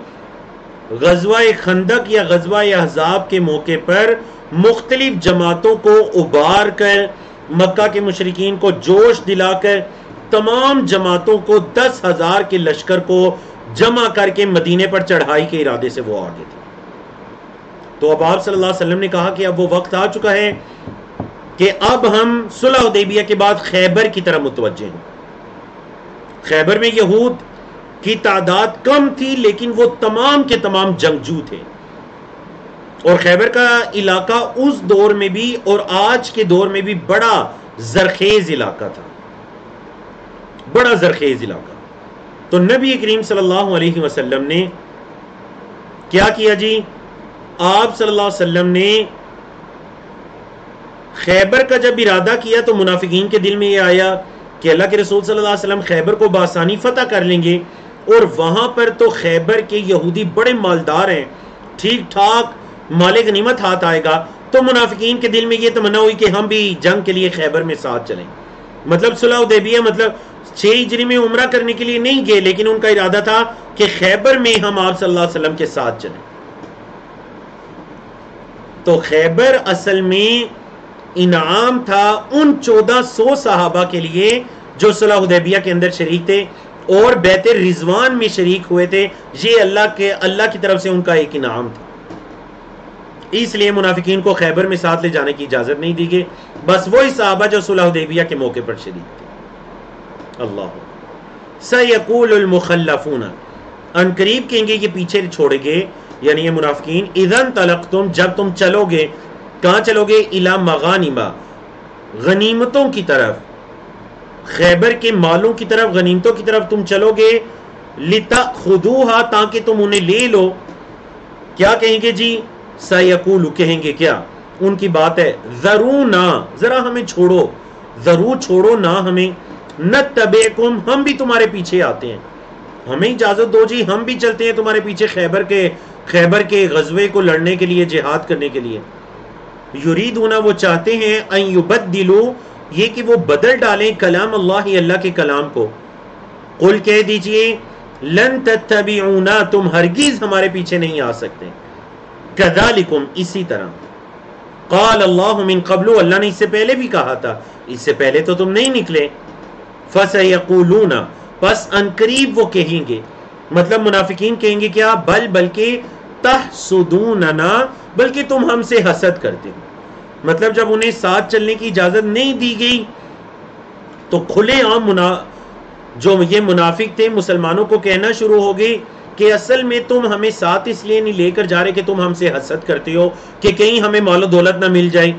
गजवा खंदक या गजवा अहजाब के मौके पर मुख्तलिफ़ जमातों को उबार कर, मक्का के मुशरकिन को जोश दिलाकर, तमाम जमातों को दस हज़ार के लश्कर को जमा करके मदीने पर चढ़ाई के इरादे से वो आगे थे। तो अब आप सल्लल्लाहु अलैहि वसल्लम ने कहा कि अब वो वक्त आ चुका है कि अब हम सुलह उदेबिया के बाद खैबर की तरफ़ मुतवजे हैं। खैबर में यहूद की तादाद कम थी, लेकिन वो तमाम के तमाम जंगजू थे। और खैबर का इलाका उस दौर में भी और आज के दौर में भी बड़ा जरखेज इलाका था। बड़ा जरखेज इलाका। तो नबी करीम सल्लल्लाहु अलैहि वसल्लम ने क्या किया जी? आप सल्लल्लाहु अलैहि वसल्लम ने खैबर का जब इरादा किया तो मुनाफिकीन के दिल में यह आया कि अल्लाह के रसूल सल्लल्लाहु अलैहि वसल्लम खैबर को बासानी फतह कर लेंगे और वहाँ पर तो खैबर के यहूदी बड़े मालदार हैं ठीक ठाक मालिक गनीमत हाथ आएगा। तो मुनाफिकीन के दिल में यह तमन्ना हुई कि हम भी जंग के लिए खैबर में साथ चलें। मतलब सुलह देबिया मतलब छह हिजरी में उम्र करने के लिए नहीं गए, लेकिन उनका इरादा था कि खैबर में हम आप सल्लल्लाहु अलैहि वसल्लम के साथ चलें। तो खैबर असल में इनाम था उन चौदह सौ साहबा के लिए जो सुलहदेबिया के अंदर शरीक थे और बेत रिजवान में शरीक हुए थे। ये अल्लाह के, अल्लाह की तरफ़ से उनका एक इनाम था। इसलिए मुनाफिकीन को खैबर में साथ ले जाने की इजाज़त नहीं दी गई। बस वही साहबा जो सुलहदेबिया के मौके पर शरीक थे। अल्लाह। सयकूलमुखलफून अनकरीब कहेंगे कि पीछे छोड़ेंगे यानी ये मुनाफिकीन इधन तलक तुम जब तुम चलोगे, कहाँ चलोगे? इला मगानिमा, गनीमतों की तरफ़, खैबर के मालों की तरफ़, गनीमतों की तरफ़ तुम चलोगे। लिता खुदूहा ताकि तुम उन्हें ले लो। क्या कहेंगे जी? सयकूल, कहेंगे क्या? उनकी बात है जरू ना जरा हमें छोड़ो, ज़रूर छोड़ो ना हमें। न तबे हम भी तुम्हारे पीछे आते हैं। हमें इजाज़त दो जी, हम भी चलते हैं तुम्हारे पीछे खैबर के खैबर के गजबे को लड़ने के लिए, जिहाद करने के लिए। युरीद होना वो चाहते हैं दिलो ये कि वो बदल डालें कलाम अल्लाह अल्लाह के कलाम को। कुल कह दीजिए, लन तत्तबीऊना, तुम हरगिज हमारे पीछे नहीं आ सकते। कदालिकुम इसी तरह। काल अल्लाह कबलो, अल्लाह ने इससे पहले भी कहा था, इससे पहले तो तुम नहीं निकले। फस यकूलूना बस अनकरीब वो कहेंगे। मतलब मुनाफिकीन कहेंगे क्या बल, बल्कि तहसुदूनना, बल्कि तुम हमसे हसद करते हो। मतलब जब उन्हें साथ चलने की इजाज़त नहीं दी गई तो खुले आम मुना, जो ये मुनाफिक थे, मुसलमानों को कहना शुरू हो गई कि असल में तुम हमें साथ इसलिए नहीं लेकर जा रहे कि तुम हमसे हसद करते हो कि कहीं हमें मालो दौलत ना मिल जाए।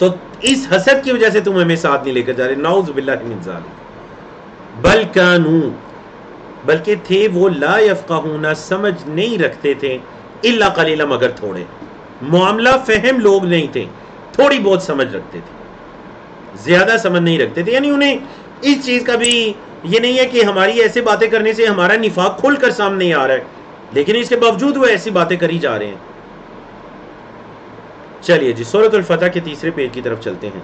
तो इस हसद की वजह से तुम हमें साथ नहीं लेकर जा रहे। नाउज बल बल्कि थे वो ला यफ़ाहूना समझ नहीं रखते थे, इल्ला कलीला मगर थोड़े। मामला फहम लोग नहीं थे, थोड़ी बहुत समझ रखते थे। ज़्यादा समझ नहीं रखते थे, यानी उन्हें इस चीज़ का भी ये नहीं है कि हमारी ऐसी बातें करने से हमारा निफाक खुलकर सामने आ रहा है, लेकिन इसके बावजूद वो ऐसी बातें करी जा रहे हैं। चलिए जी सूरत फतह के तीसरे पेज की तरफ़ चलते हैं।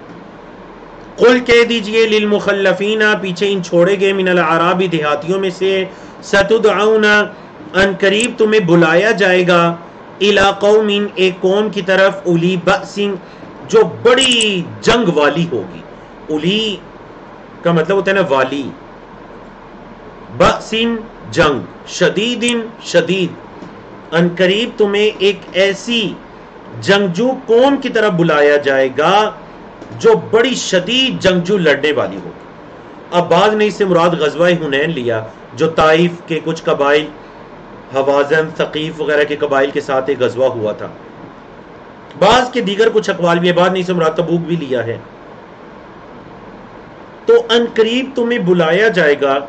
कुल कह दीजिए लिलमुखलफीना पीछे इन छोड़े गए मिनल आराबी देहातियों में से सतुदआउना अन करीब तुम्हें बुलाया जाएगा इलाकौमिन एक कौम की तरफ़, उली बसिंग जो बड़ी जंग वाली होगी। उली का मतलब होता है ना वाली। बसिन जंग। शदीदिन, शदीद। अन करीब तुम्हें एक ऐसी जंगजू कौम की तरफ़ बुलाया जाएगा जो बड़ी शदीद जंगजू लड़ने वाली होगी। अब बाद ने इससे मुराद गजवा हुनैन लिया, जो ताइफ के कुछ कबाइल, हवाजन तकीफ वगैरह के कबाइल के साथ एक गजवा हुआ था। बाज के दीगर कुछ अकबाल भी बाद नहीं से मुराद तबूक भी लिया है। तो अनकरीब तुम्हें बुलाया जाएगा,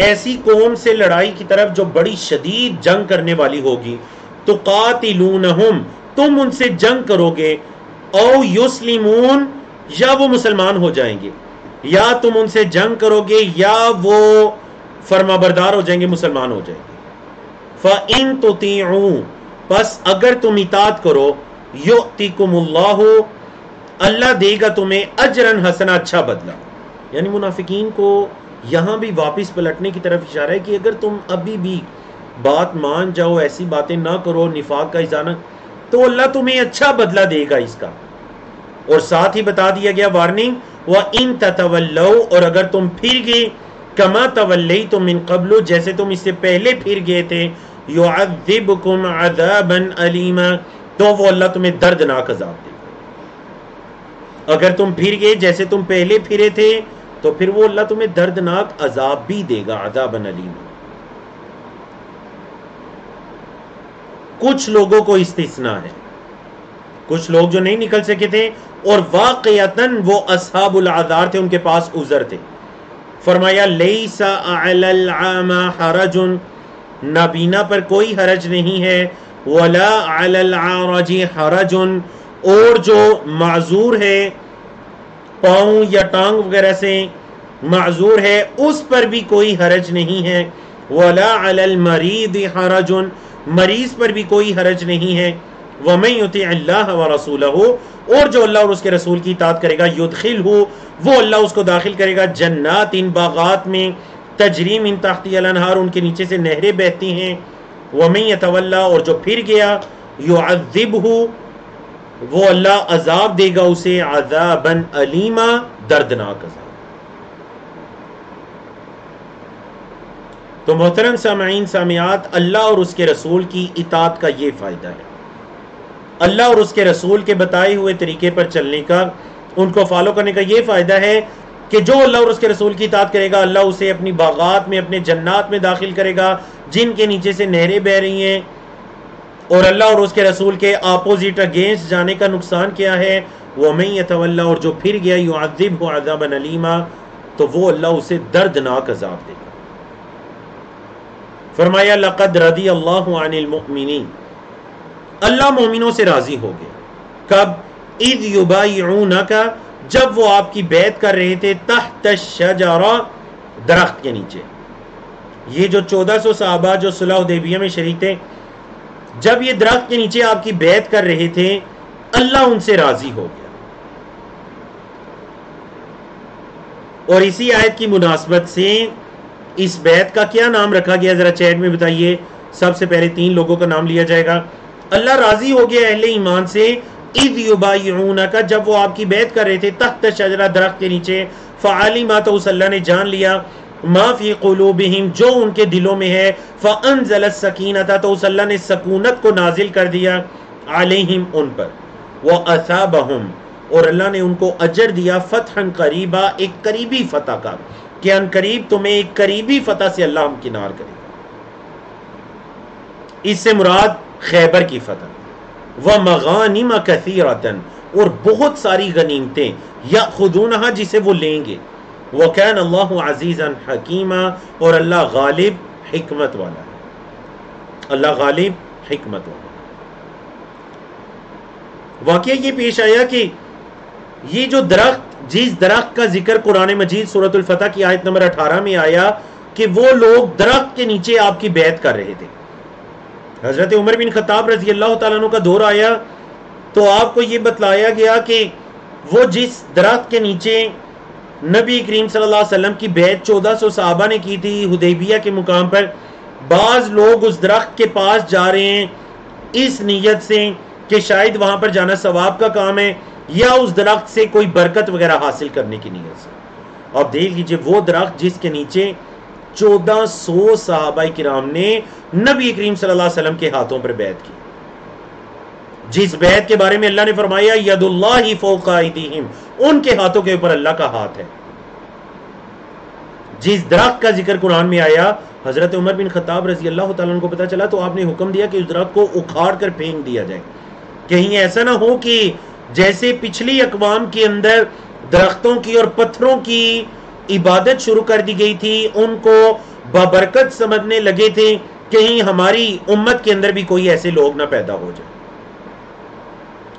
ऐसी कौम से लड़ाई की तरफ़ जो बड़ी शदीद जंग करने वाली होगी तो कातिलून तुम उनसे जंग करोगे ओ युसलिमून, या वो मुसलमान हो जाएँगे। या तुम उनसे जंग करोगे, या वो फर्माबरदार हो जाएँगे, मुसलमान हो जाएँगे। फ इन तो बस अगर तुम इतात करो युतिकुमुल्लाह अल्लाह देगा तुम्हें अजरन हसना अच्छा बदला। यानी मुनाफिकीन को यहाँ भी वापस पलटने की तरफ़ इशारा है कि अगर तुम अभी भी बात मान जाओ, ऐसी बातें ना करो, निफाक का इजाना तो अल्लाह तुम्हें अच्छा बदला देगा इसका। और साथ ही बता दिया गया वार्निंग, वह इन तवल्लो और अगर तुम फिर गए, कमा तवल्लई तुम इन कबलो, जैसे तुम इससे पहले फिर गए थे युअज़िबकुम अज़ाबन अलीमा तो वो अल्लाह तुम्हें दर्दनाक अजाब देगा। अगर तुम फिर गए, जैसे तुम पहले फिरे थे तो फिर वो अल्लाह तुम्हें दर्दनाक अजाब भी देगा, अजाबन अलीमा। कुछ लोगों को इस्तिसना है। कुछ लोग जो नहीं निकल सके थे और वाकयतन वो असहाबुल आजार थे, उनके पास उजर थे। फरमाया हरजुन, नाबीना पर कोई हरज नहीं है। वला अलजी हरजुन, और जो माजूर है, पाँव या टांग वगैरह से माजूर है, उस पर भी कोई हरज नहीं है। वला अल मरीद हरजुन मरीज़ पर भी कोई हरज नहीं है। वमयुत अल्लाह व रसूल हो और जो अल्लाह और उसके रसूल की इतात करेगा युदखिल हो वो अल्लाह उसको दाखिल करेगा जन्नात इन बागात में। तजरीम इन तख्ती अलनहार उनके नीचे से नहरें बहती हैं। वमई तवल्ला और जो फिर गया युअज़िब हो वो अल्लाह अजाब देगा उसे, अजाबन अलीमा, दर्दनाक अजाब। तो मोहतरम सामीन सामियात, अल्लाह और उसके रसूल की इतात का ये फ़ायदा है। अल्लाह और उसके रसूल के बताए हुए तरीके पर चलने का, उनको फॉलो करने का ये फ़ायदा है कि जो अल्लाह और उसके रसूल की इतात करेगा, अल्लाह उसे अपनी बागात में, अपने जन्नात में दाखिल करेगा, जिनके नीचे से नहरें बह रही हैं। और अल्लाह और उसके रसूल के अपोजिट अगेंस्ट जाने का नुकसान क्या है? वो मैं तवल्ला और जो फिर गया यू अजिब हो अजाबन अलीमा तो वो अल्लाह उसे दर्दनाक अजाब देगा। फरमाया, लक़द रदी अल्लाह अल्लाह मोमिनों से राज़ी हो गया। कब? ईद युबायूना का जब वो आपकी बैत कर रहे थे तहत शजरा दरख्त के नीचे। ये जो 1400 साहबा जो सुलह देविया में शरीक थे, जब ये दरख्त के नीचे आपकी बैत कर रहे थे, अल्लाह उनसे राज़ी हो गया। और इसी आयत की मुनासबत से इस बैत का क्या नाम रखा गया? जरा चैट में बताइए। सबसे पहले तीन लोगों का नाम लिया जाएगा। अल्लाह राज़ी हो गया अहले ईमान से। ईद युबायूना का, जब वो आपकी बैत कर रहे थे, तख्त शजरा दरख्त के नीचे। फ़ाली मा तो उस अल्लाह ने जान लिया। माफ़ी कलूबहिम, जो उनके दिलों में है। फ़न जलत सकीनता तो उस अल्लाह ने सकूनत को नाजिल कर दिया आलिम उन पर। वह असाबहम, और अल्लाह ने उनको अजर दिया फतहन करीबा, एक करीबी फतह का। कि अन करीब तुम्हें एक करीबी फतह से अल्लाह किनार करेगा इससे मुराद खैबर की फतह। व मगानिम कसीरतन, और बहुत सारी गनीमतें या खुदूनहा जिसे वो लेंगे। वह कैन अल्लाह अजीज़न हकीमा, और अल्लाह गालिब हमत वाला। है अल्लाह गालिब हमत वाला। वाक़ ये पेश आया कि ये जो दरख्त जिस दरख्त का ज़िक्र कुरान मजीद सूरत फतह की आयत नंबर 18 में आया कि वो लोग दरख्त के नीचे आपकी बैत कर रहे थे। हज़रत उमर बिन खताब रज़ी अल्लाह तु का दौर आया तो आपको ये बतलाया गया कि वो जिस दरख्त के नीचे नबी करीम सल्लल्लाहु अलैहि वसल्लम की बैत चौदह सौ साहबा ने की थी, हुदैबिया के मुकाम पर, बाज लोग उस दरख्त के पास जा रहे हैं, इस नीयत से कि शायद वहाँ पर जाना सवाब का काम है। या उस दरख्त से कोई बरकत वगैरह हासिल करने की नीयत से। और देख लीजिए, वो दरख्त जिसके नीचे चौदह सौ साहबा किराम ने नबी करीम सल्लल्लाहु के हाथों पर बैत की। जिस बैत के बारे में अल्लाह ने फरमाया, यदुल्लाह उनके हाथों के ऊपर अल्लाह का हाथ है। जिस दरख्त का ज़िक्र कुरान में आया, हज़रत उमर बिन खताब रज़ी अल्लाह को पता चला तो आपने हुक्म दिया कि उस दरख्त को उखाड़ कर फेंक दिया जाए। कहीं ऐसा ना हो कि जैसे पिछली अकवाम के अंदर दरख्तों की और पत्थरों की इबादत शुरू कर दी गई थी, उनको बबरकत समझने लगे थे, कहीं हमारी उम्मत के अंदर भी कोई ऐसे लोग ना पैदा हो जाए।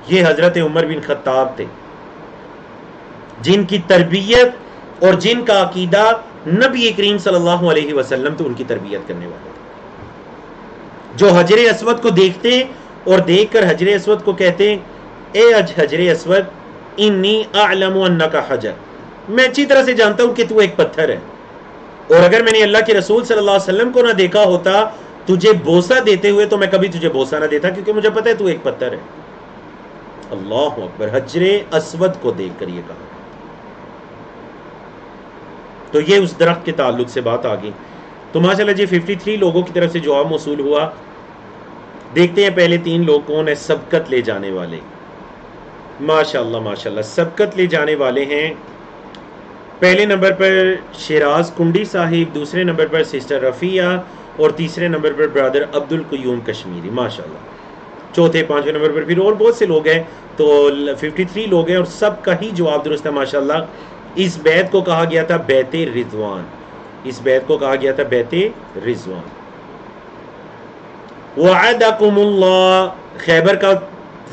ये हज़रत उमर बिन खत्ताब थे, जिनकी तरबियत और जिनका अकीदा नबी करीम सल्लल्लाहु अलैहि वसल्लम तो उनकी तरबियत करने वाले थे। जो हजर असवद को देखते और देखकर हजर असवद को कहते ए अज हजर असवद इन्नी आलम का हजर। मैं अच्छी तरह से जानता हूँ कि तू एक पत्थर है। और अगर मैंने अल्लाह के रसूल सल्लल्लाहु अलैहि वसल्लम को ना देखा होता, तुझे बोसा देते हुए तो मैं कभी तुझे बोसा ना देता, क्योंकि मुझे पता है तू एक पत्थर है। अल्लाह अकबर, हजरे असवद को देखकर ये कहा। तो ये उस दरख्त के ताल्लुक से बात आ गई। तो माशाल्लाह जी 53 लोगों की तरफ़ से जवाब मौसू हुआ, देखते हैं पहले तीन लोग कौन है, सबकत ले जाने वाले। माशाल्लाह माशाल्लाह। सबकत ले जाने वाले हैं। पहले नंबर पर शिराज कुंडी साहिब, दूसरे नंबर पर सिस्टर रफ़िया और तीसरे नंबर पर ब्रदर अब्दुल कयूम कश्मीरी, माशाल्लाह। चौथे, पाँचवें नंबर पर फिर और बहुत से लोग हैं तो 53 लोग हैं और सबका ही जवाब दुरुस्त है, माशाल्लाह। इस बैत को कहा गया था बैत रिजवान। इस बैत को कहा गया था बैत रिजवान। खैबर का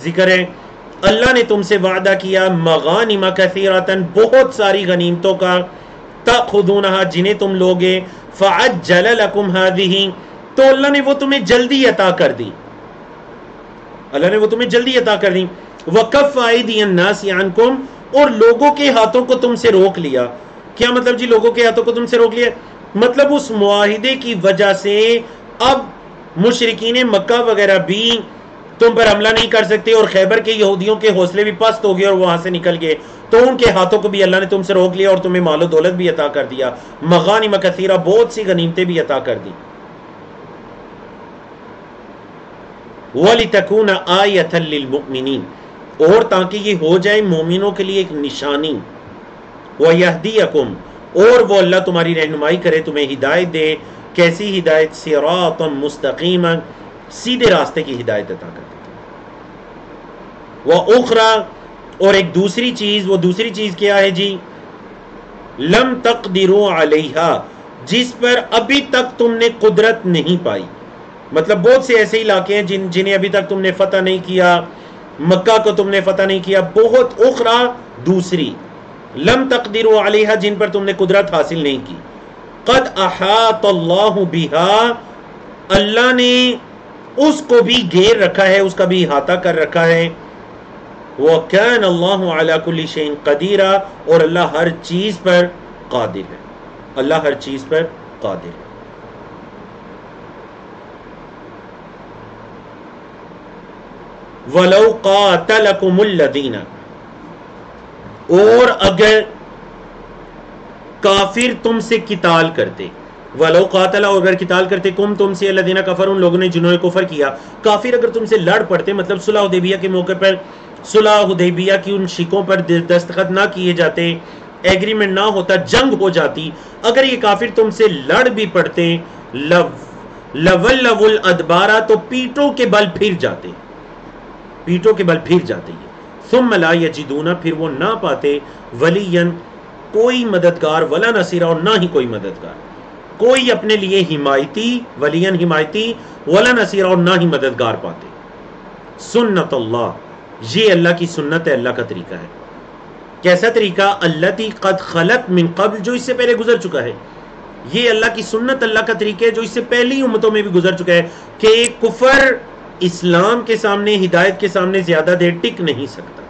ज़िक्र है। अल्लाह ने तुमसे वादा किया, मगानिमा कसीरतन, बहुत सारी गनीमतों का, तखुदूनहा, जिन्हें तुम लोगे फ़ाज जलकुम हादिही तो अल्लाह ने वो तुम्हें जल्दी अता कर दी। अल्लाह ने वो तुम्हें जल्दी अता कर दी। वकफ आईदियनकुम और लोगों के हाथों को तुमसे रोक लिया। क्या मतलब जी लोगों के हाथों को तुमसे रोक लिया? मतलब उस मुआहिदे की वजह से अब मुशरकिन मक्का वगैरह भी तुम पर हमला नहीं कर सकते और खैबर के यहूदियों के हौसले भी पस्त हो गए और वहाँ से निकल गए। तो उनके हाथों को भी अल्लाह ने तुमसे रोक लिया और तुम्हें मालो दौलत भी अता कर दिया। मगानी मकसीरा बहुत सी गनीमतें भी अता कर दी। वली तकून आयतमिन और ताकि ये हो जाए मोमिनों के लिए एक निशानी। वह यहदी अकुम और वो अल्लाह तुम्हारी रहनुमाई करे, तुम्हें हिदायत दे। कैसी हिदायत? सिरात मुस्तकीम सीधे रास्ते की हिदायत अता कर वह उखरा और एक दूसरी चीज़, वो दूसरी चीज़ क्या है जी? लम तक दिरो जिस पर अभी तक तुमने कुदरत नहीं पाई। मतलब बहुत से ऐसे इलाके हैं जिन, जिन्हें अभी तक तुमने फतेह नहीं किया, मक्का को तुमने फतह नहीं किया, बहुत उखरा दूसरी। लम तकदीर आलिहा जिन पर तुमने कुदरत हासिल नहीं की। कद अहात बिहा, अल्लाह ने उसको भी घेर रखा है, उसका भी हाथा कर रखा है। वह कैन अल्लाह शेन कदीरा, और अल्लाह हर चीज़ पर कादिर है। अल्लाह हर चीज़ पर कादिर है। वलो कातलकुमुल्लदीना और अगर काफिर तुमसे किताल करते वलो कातला और अगर किताल करते, कुम तुमसे अल्लादीना कफर, उन लोगों ने जिन्होंने कुफर किया। काफिर अगर तुमसे लड़ पड़ते मतलब सुलह उदेबिया के मौके पर, सुलह उदेबिया की उन शिकों पर दस्तखत ना किए जाते, एग्रीमेंट ना होता, जंग हो जाती, अगर ये काफिर तुमसे लड़ भी पड़ते, लव, लवल अदबारा तो पीठों के बल फिर जाते। पीठों के बल फिर जाते हैं सुम मला यजिदूना, फिर वो ना पाते, वलीयन, कोई मददगार, वला नसीरा और ना ही कोई मददगार। कोई अपने लिए हिमायती, वलियन हिमायती वला नसीरा और ना ही मददगार पाते। सुन्नत अल्लाह, ये अल्लाह की सुन्नत है, अल्लाह का तरीका है। कैसा तरीका? अल्लाह कद खलत मिन कबल, जो इससे पहले गुजर चुका है। ये अल्लाह की सुन्नत, अल्लाह का तरीका है, जो इससे पहली उम्मतों में भी गुजर चुका है कि कुफर इस्लाम के सामने, हिदायत के सामने ज़्यादा देर टिक नहीं सकता।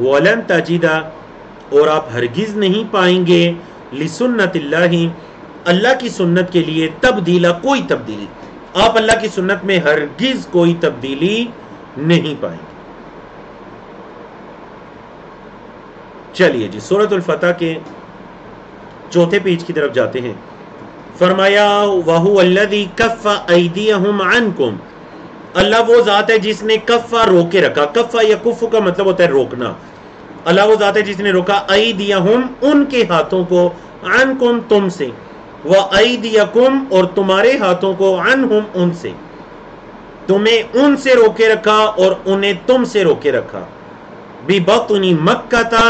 वलन तजीदा, और आप हरगिज नहीं पाएँगे। लिसुन्नत अल्लाह की सुन्नत के लिए तब्दीला कोई तब्दीली आप अल्लाह की सुन्नत में हरगिज कोई तब्दीली नहीं पाएँगे। चलिए जी सूरत फतह के चौथे पेज की तरफ़ जाते हैं। फरमाया, वहु अल्लदी कफ़ा अल्लाह वो ज़ात है जिसने कफ़ा रोके रखा। कफ़ा या कुफ़ का मतलब होता है रोकना। अल्लाह वो जाते जिसने रोका आई दिया हम उनके हाथों को अन कुम तुमसे, व आई दिया कुम और तुम्हारे हाथों को अन हम उनसे। तुम्हें उनसे रोके रखा और उन्हें तुमसे रोके रखा। भी बतनी मक्का था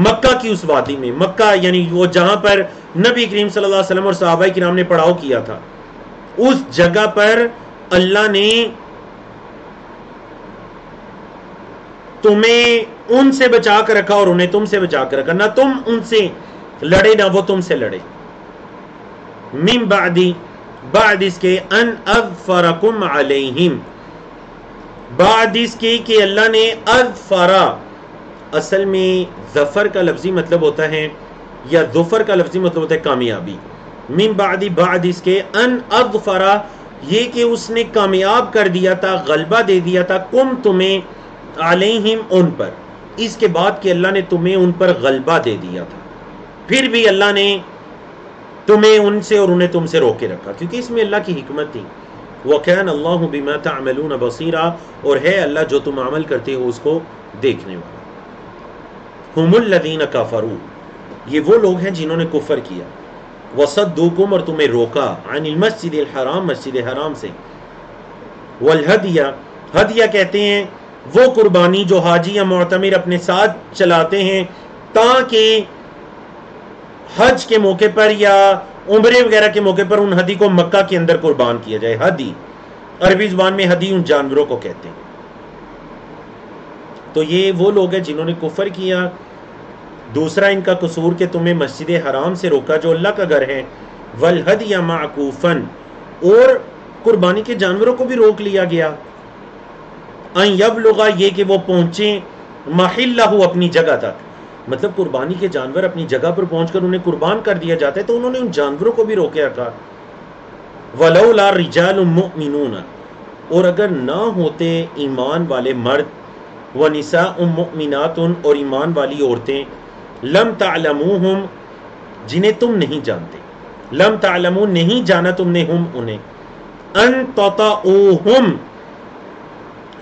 मक्का की उस वादी में। मक्का यानी वो जहाँ पर नबी करीम सल्लल्लाहु अलैहि वसल्लम और सहाबा किराम ने पड़ाव किया था। उस जगह पर अल्लाह ने तुम्हें उनसे बचा कर रखा और उन्हें तुमसे बचा कर रखा। ना तुम उनसे लड़े, ना वो तुमसे लड़े। मिम बादी, बाद इसके अन अब फरकुम अलहिम। बाद इसके कि अल्लाह ने अद फरा असल में जफ़र का लफ्जी मतलब होता है, या जुफर का लफ्जी मतलब होता है कामयाबी। मिम बादी, बाद इसके अन अद फरा ये कि उसने कामयाब कर दिया था, गलबा दे दिया था, कुम तुम्हें अलहिम उन पर। इसके बाद कि अल्लाह ने तुम्हें उन पर गलबा दे दिया था। फिर भी अल्लाह ने तुम्हें उनसे और उन्हें तुमसे रोके रखा, क्योंकि इसमें अल्लाह की हिकमत थी। वक़ैन अल्लाह बिमा तमलून बसीरा और है अल्लाह जो तुम अमल करते हो उसको देखने वाला। हमुल्लदीन काफरू ये वो लोग हैं जिन्होंने कुफर किया। वसदुकुम और तुम्हें रोका। अनिल मस्जिद हराम मस्जिद हराम से। वलहदिया हदिया कहते हैं वो कुर्बानी जो हाजी या मोतमिर अपने साथ चलाते हैं, ताकि हज के मौके पर या उम्र वगैरह के मौके पर उन हदी को मक्का के अंदर कुर्बान किया जाए। हदी, अरबी जबान में हदी उन जानवरों को कहते हैं। तो ये वो लोग हैं जिन्होंने कुफर किया। दूसरा इनका कसूर के तुम्हें मस्जिद हराम से रोका जो अल्लाह का घर है। वल हद या माकूफन, और कुर्बानी के जानवरों को भी रोक लिया गया। यब लोगा ये कि वो पहुँचे माहिल्ला अपनी जगह तक। मतलब कुर्बानी के जानवर अपनी जगह पर पहुंचकर उन्हें कुर्बान कर दिया जाता है तो उन्होंने उन जानवरों को भी रोके रखा। वलौला रिजाल और अगर ना होते ईमान वाले मर्द, व निसा उमिनातन और ईमान वाली औरतें, लम तालमूहम, जिन्हें तुम नहीं जानते। लम तालमू नहीं जाना तुमने हम उन्हें। अन तोता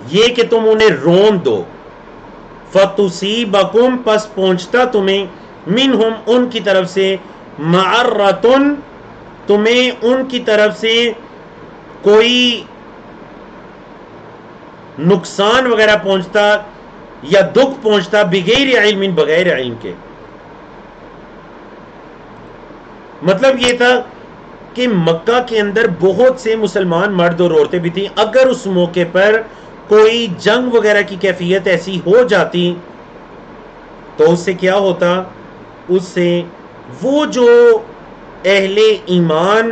ये कि तुम उन्हें रोन दो। फतुसी बकुम पस पहुँचता तुम्हें मिन हम उनकी तरफ़ से मार्रतुन तुम्हें उनकी तरफ़ से कोई नुकसान वगैरह पहुँचता या दुख पहुँचता बगैर इल्म बगैर इल्म के। मतलब यह था कि मक्का के अंदर बहुत से मुसलमान मर्द और औरतें भी थी। अगर उस मौके पर कोई जंग वगैरह की कैफियत ऐसी हो जाती तो उससे क्या होता? उससे वो जो अहले ईमान,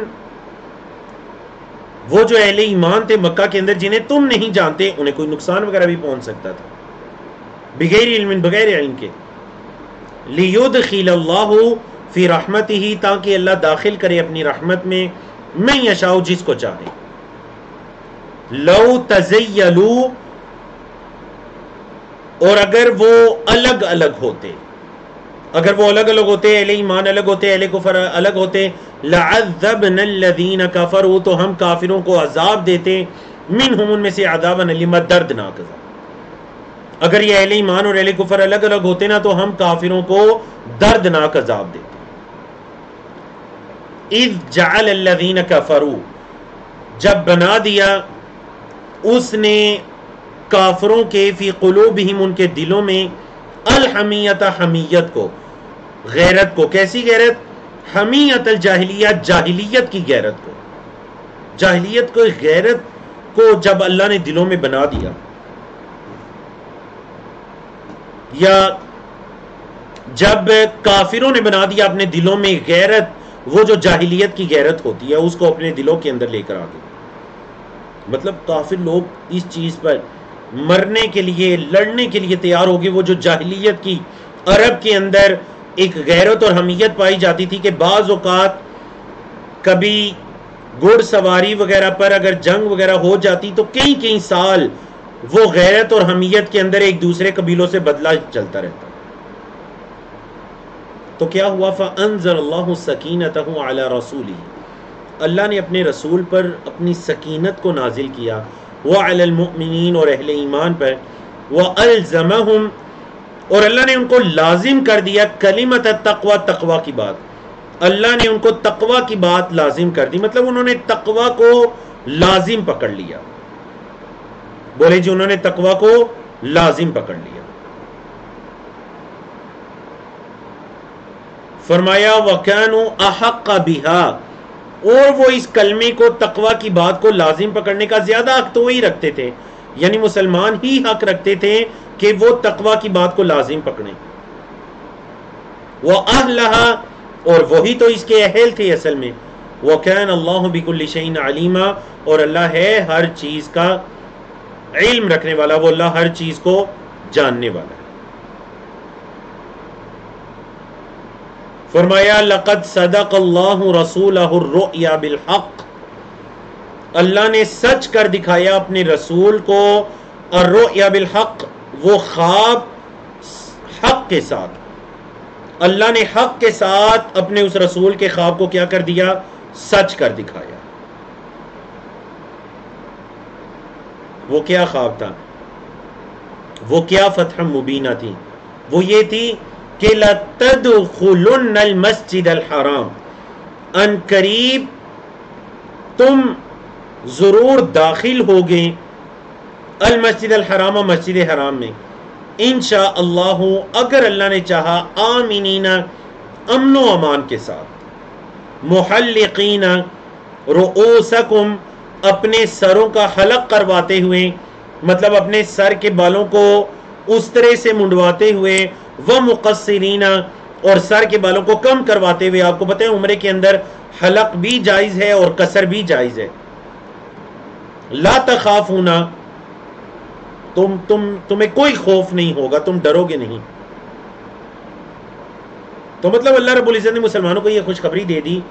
वो जो अहले ईमान थे मक्का के अंदर जिन्हें तुम नहीं जानते, उन्हें कोई नुकसान वगैरह भी पहुँच सकता था। बगैर इल्म बगैर इल्म के। लियुद खील्लाह फ़ी रहमत ही ताकि अल्लाह दाखिल करे अपनी रहमत में, मैं यशाऊ जिसको चाहे। लो तजयलू और अगर वो अलग अलग होते, अगर वो अलग अलग होते, अहले ईमान अलग होते, अहले कुफर अलग होते लदीन कफर तो हम काफिरों को अजाब देते मिन हम उनमें से आदाब नलीमा दर्दनाक अगर ये अहले ईमान और अहले कुफर अलग अलग होते ना तो हम काफिरों को दर्दनाक अजाब देते। इज़ जाल अल्लादीन कफरू, जब बना दिया उसने काफरों के फ़ी कलूबहिम, उनके दिलों में अलहमीत हमीयत को, गैरत को, कैसी गैरत? हमीयत जाहिलिया जाहिलियत की गैरत को। जाहिलियत को, गैरत को जब अल्लाह ने दिलों में बना दिया। या जब काफिरों ने बना दिया अपने दिलों में गैरत, वो जो जाहिलियत की गैरत होती है, उसको अपने दिलों के अंदर लेकर आ गए मतलब काफिर लोग इस चीज़ पर मरने के लिए, लड़ने के लिए तैयार हो गए वो जो जाहिलियत की, अरब के अंदर एक गैरत और हमीयत पाई जाती थी कि बाज़ अवत कभी घुड़सवारी वगैरह पर अगर जंग वगैरह हो जाती तो कई कई साल वो गैरत और हमीयत के अंदर एक दूसरे कबीलों से बदला चलता रहता। तो क्या हुआ? फ़ानजर अला रसूली अल्लाह ने अपने रसूल पर अपनी सकीनत को नाजिल किया। वह अलमिन और अहल ईमान पर। वह अलजमहम और अल्लाह ने उनको लाजिम कर दिया कलीमत तकवा तकवा की बात। अल्लाह ने उनको तकवा की बात लाजिम कर दी। मतलब उन्होंने तकवा को लाजिम पकड़ लिया। बोले जी, उन्होंने तकवा को लाजिम पकड़ लिया। फरमाया, वकान अहक बिहा। और वो इस कलमे को, तकवा की बात को लाजिम पकड़ने का ज़्यादा हक तो वही रखते थे। यानी मुसलमान ही हक रखते थे कि वो तकवा की बात को लाजिम पकड़े। वह अहलहा, और वही तो इसके अहल थे असल में। वह कैन अल्लाह बिकुल्लिशन अलीमा, और अल्लाह है हर चीज़ का इल्म रखने वाला, वो अल्लाह हर चीज़ को जानने वाला है। फरमाया, लक़द सदक अल्लाह रसूल बिलहक. अल्लाह ने सच कर दिखाया अपने रसूल को, और रोया बिलहक वो ख्वाब हक के साथ। अल्लाह ने हक के साथ अपने उस रसूल के ख्वाब को क्या कर दिया? सच कर दिखाया। वो क्या ख्वाब था? वो क्या फतह मुबीना थी? वो ये थी कि लतदखुलुन मस्जिद हराम अन करीब तुम ज़रूर दाखिल होगे अल मस्जिद हराम मस्जिद हराम में। इन अल्लाह अगर अल्लाह ने चाहा, आमिनीना, अमन अमान के साथ, मुहल्लिकीन रोसकुम अपने सरों का हलक करवाते हुए मतलब अपने सर के बालों को उस तरह से मुंडवाते हुए वह मुकसरीना और सर के बालों को कम करवाते हुए, आपको पता है उम्र के अंदर हलक भी जायज़ है और कसर भी जायज़ है। ला तखाफ होना तुम तुम, तुम्हें कोई खौफ नहीं होगा, तुम डरोगे नहीं। तो मतलब अल्लाह रब्बुल इज़्ज़त ने मुसलमानों को यह खुशखबरी दे दी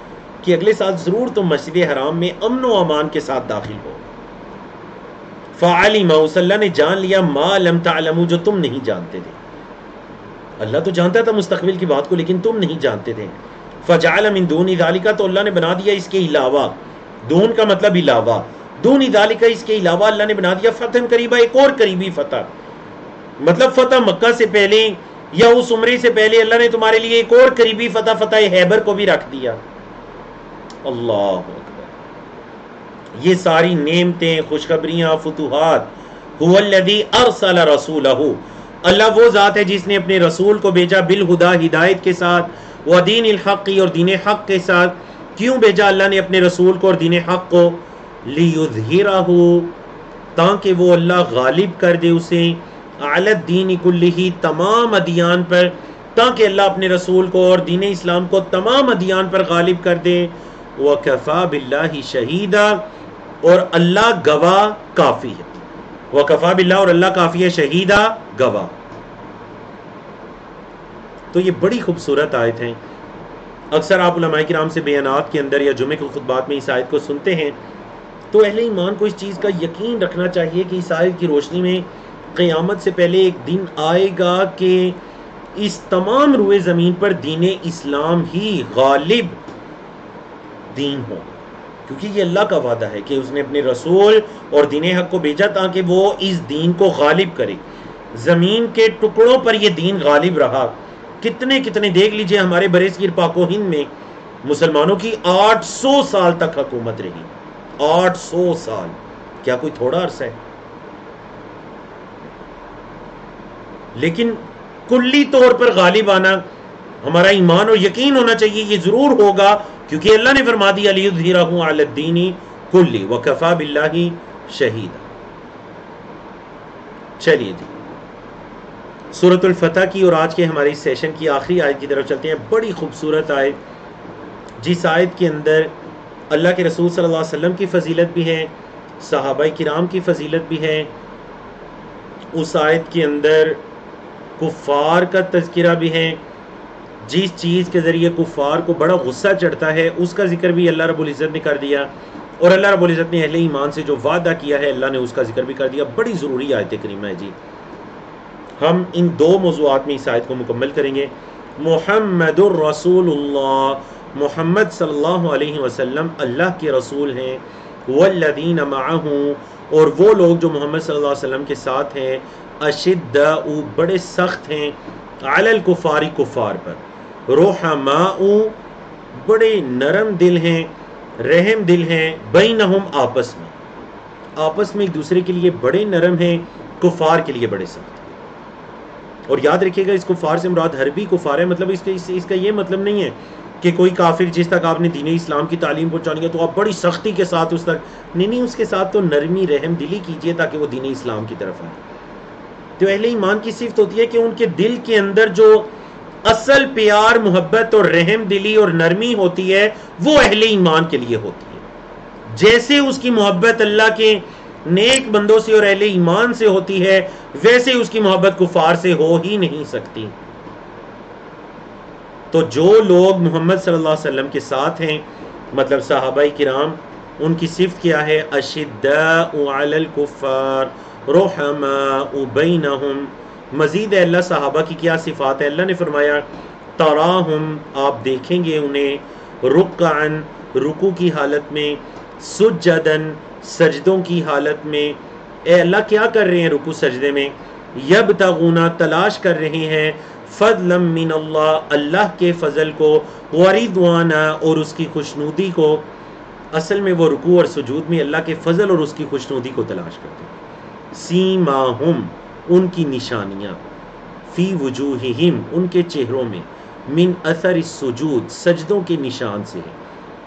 कि अगले साल ज़रूर तुम मस्जिद हराम में अमन व अमान के साथ दाखिल हो। फ़ाली माउसल्ला ने जान लिया, मा लम तालमू जो तुम नहीं जानते थे। अल्लाह तो जानता था मुस्तकबिल की बात को, लेकिन तुम नहीं जानते थे। फ़जाल मिन दून का तो अल्लाह ने बना दिया इसके अलावा। दून का मतलब अलावा दून का इसके अलावा अल्लाह ने बना दिया फ़तह करीबा, एक और करीबी फ़तह। मतलब फ़तह मक्का से पहले या उस उम्र से पहले अल्लाह ने तुम्हारे लिए एक और करीबी फ़तह फ़तह हैबर को भी रख दिया। अल्लाह ये सारी नेमतें, खुशखबरियाँ, फतूहत हुवल्लदी अरसल रसूलहू। अल्लाह वो ज़ात है जिसने अपने रसूल को भेजा बिल हुदा, हिदायत के साथ व दीन हक़ी और दीन हक़ के साथ। क्यों भेजा? अल्लाह ने अपने रसूल को और दीन हक़ को। लियुजहिरा हो ताकि वो अल्लाह गालिब कर दे उसे। आलत दीन कुल्ली तमाम अदियान पर, ताकि अल्लाह अपने रसूल को और दीन इस्लाम को तमाम अदियान पर गालिब कर दे। व कफ़ा बिल्ला शहीदा, और अल्लाह गवाह काफ़ी है। व कफ़ा बिल्ला और अल्लाह काफ़ी है, शहीदा गवाह। तो ये बड़ी खूबसूरत आयत हैं। अक्सर आप कराम से बयानात के अंदर या जुमे के खुतबात में इस आयत को सुनते हैं। तो अहले ईमान को इस चीज़ का यकीन रखना चाहिए कि इस आयत की रोशनी में क़यामत से पहले एक दिन आएगा कि इस तमाम रुए ज़मीन पर दीन इस्लाम ही गालिब दीन हो। क्योंकि ये अल्लाह का वादा है कि उसने अपने रसूल और दीन हक को भेजा ताकि वो इस दीन को गालिब करे। ज़मीन के टुकड़ों पर यह दीन गालिब रहा। कितने कितने, देख लीजिए हमारे बरेसगिर पाको हिंद में मुसलमानों की 800 साल तक हुकूमत रही। 800 साल। क्या कोई थोड़ा अरसा है? लेकिन कुल्ली तौर पर गालिब आना हमारा ईमान और यकीन होना चाहिए, ये ज़रूर होगा, क्योंकि अल्लाह ने फरमा दिया अलीदीनी कुल्ली वकफ़ा बिल्ला शहीद. चलिए जी, सूरतुल फतह की और आज के हमारे सेशन की आखिरी आयत की तरफ़ चलते हैं। बड़ी खूबसूरत आयत, जिस आयत के अंदर अल्लाह के रसूल सल्लल्लाहु अलैहि वसल्लम की फजीलत भी है सहाबा किराम की फजीलत भी है, उस आयत के अंदर कुफ़ार का तस्करा भी है जिस चीज़ के ज़रिए कुफ़ार को बड़ा गुस्सा चढ़ता है, उसका ज़िक्र भी अल्लाह रब्बुल इज़्ज़त ने कर दिया। और अल्लाह रब्बुल इज़्ज़त ने अहले ईमान से जो वादा किया है, अल्लाह ने उसका ज़िक्र भी कर दिया। बड़ी ज़रूरी आयत करीमा है जी। हम इन दो मौजूद में इस आयत को मुकम्मल करेंगे। मोहम्मद रसूल मोहम्मद सल्लल्लाहु अलैहि वसल्लम अल्लाह के रसूल हैं, वल्लदीन माहूँ और वो लोग जो मोहम्मद सल्लल्लाहु अलैहि वसल्लम के साथ हैं अशिद बड़े सख्त हैं अलल कुफारी कुफार पर। रोहमाऊ बड़े नरम दिल हैं रहम दिल हैं बैनहुम आपस में। आपस में एक दूसरे के लिए बड़े नरम हैं कुफार के लिए बड़े सख्त और याद रखिएगा इस कुफार से मुराद हरबी कुफार है मतलब इसके इस, इसका ये मतलब नहीं है कि कोई काफिर जिस तक आपने दीन इस्लाम की तालीम पहुंचानी है तो आप बड़ी सख्ती के साथ उस तक नहीं नहीं उसके साथ तो नरमी रहम दिली कीजिए ताकि वो दीन इस्लाम की तरफ़ आए। तो अहले ईमान की सिफत होती है कि उनके दिल के अंदर जो असल प्यार, मोहब्बत और रहम दिली और नरमी होती है, वो अहले ईमान के लिए होती है। जैसे उसकी मोहब्बत अल्लाह के नेक बंदों से और अहले ईमान से होती है, वैसे उसकी मोहब्बत कुफार से हो ही नहीं सकती। तो जो लोग मोहम्मद सल्लल्लाहु अलैहि वसल्लम के साथ हैं मतलब साहबा किराम, उनकी सिफत क्या है? अशिद्दाकुफ़ार रोहमाबैनहम मज़ीद अल्लाह साहबा की क्या सिफ़ात है? अल्लाह ने फरमाया तरा हम आप देखेंगे उन्हें रुकान रुकू की हालत में सुजदन सजदों की हालत में। ए अल्लाह, क्या कर रहे हैं रुकू सजदे में? यब तगुना तलाश कर रहे हैं। फ़जलम मिन अल्लाह अल्लाह के फ़ज़ल को वरिदवाना और उसकी खुशनुदी को। असल में वो रुकू और सजूद में अल्लाह के फजल और उसकी खुशनुदी को तलाश करते हैं। सीमाहुम उनकी निशानियाँ। फ़ी वजूहिम उनके चेहरों में। मिन असर सजूद, सजदों के निशान से है।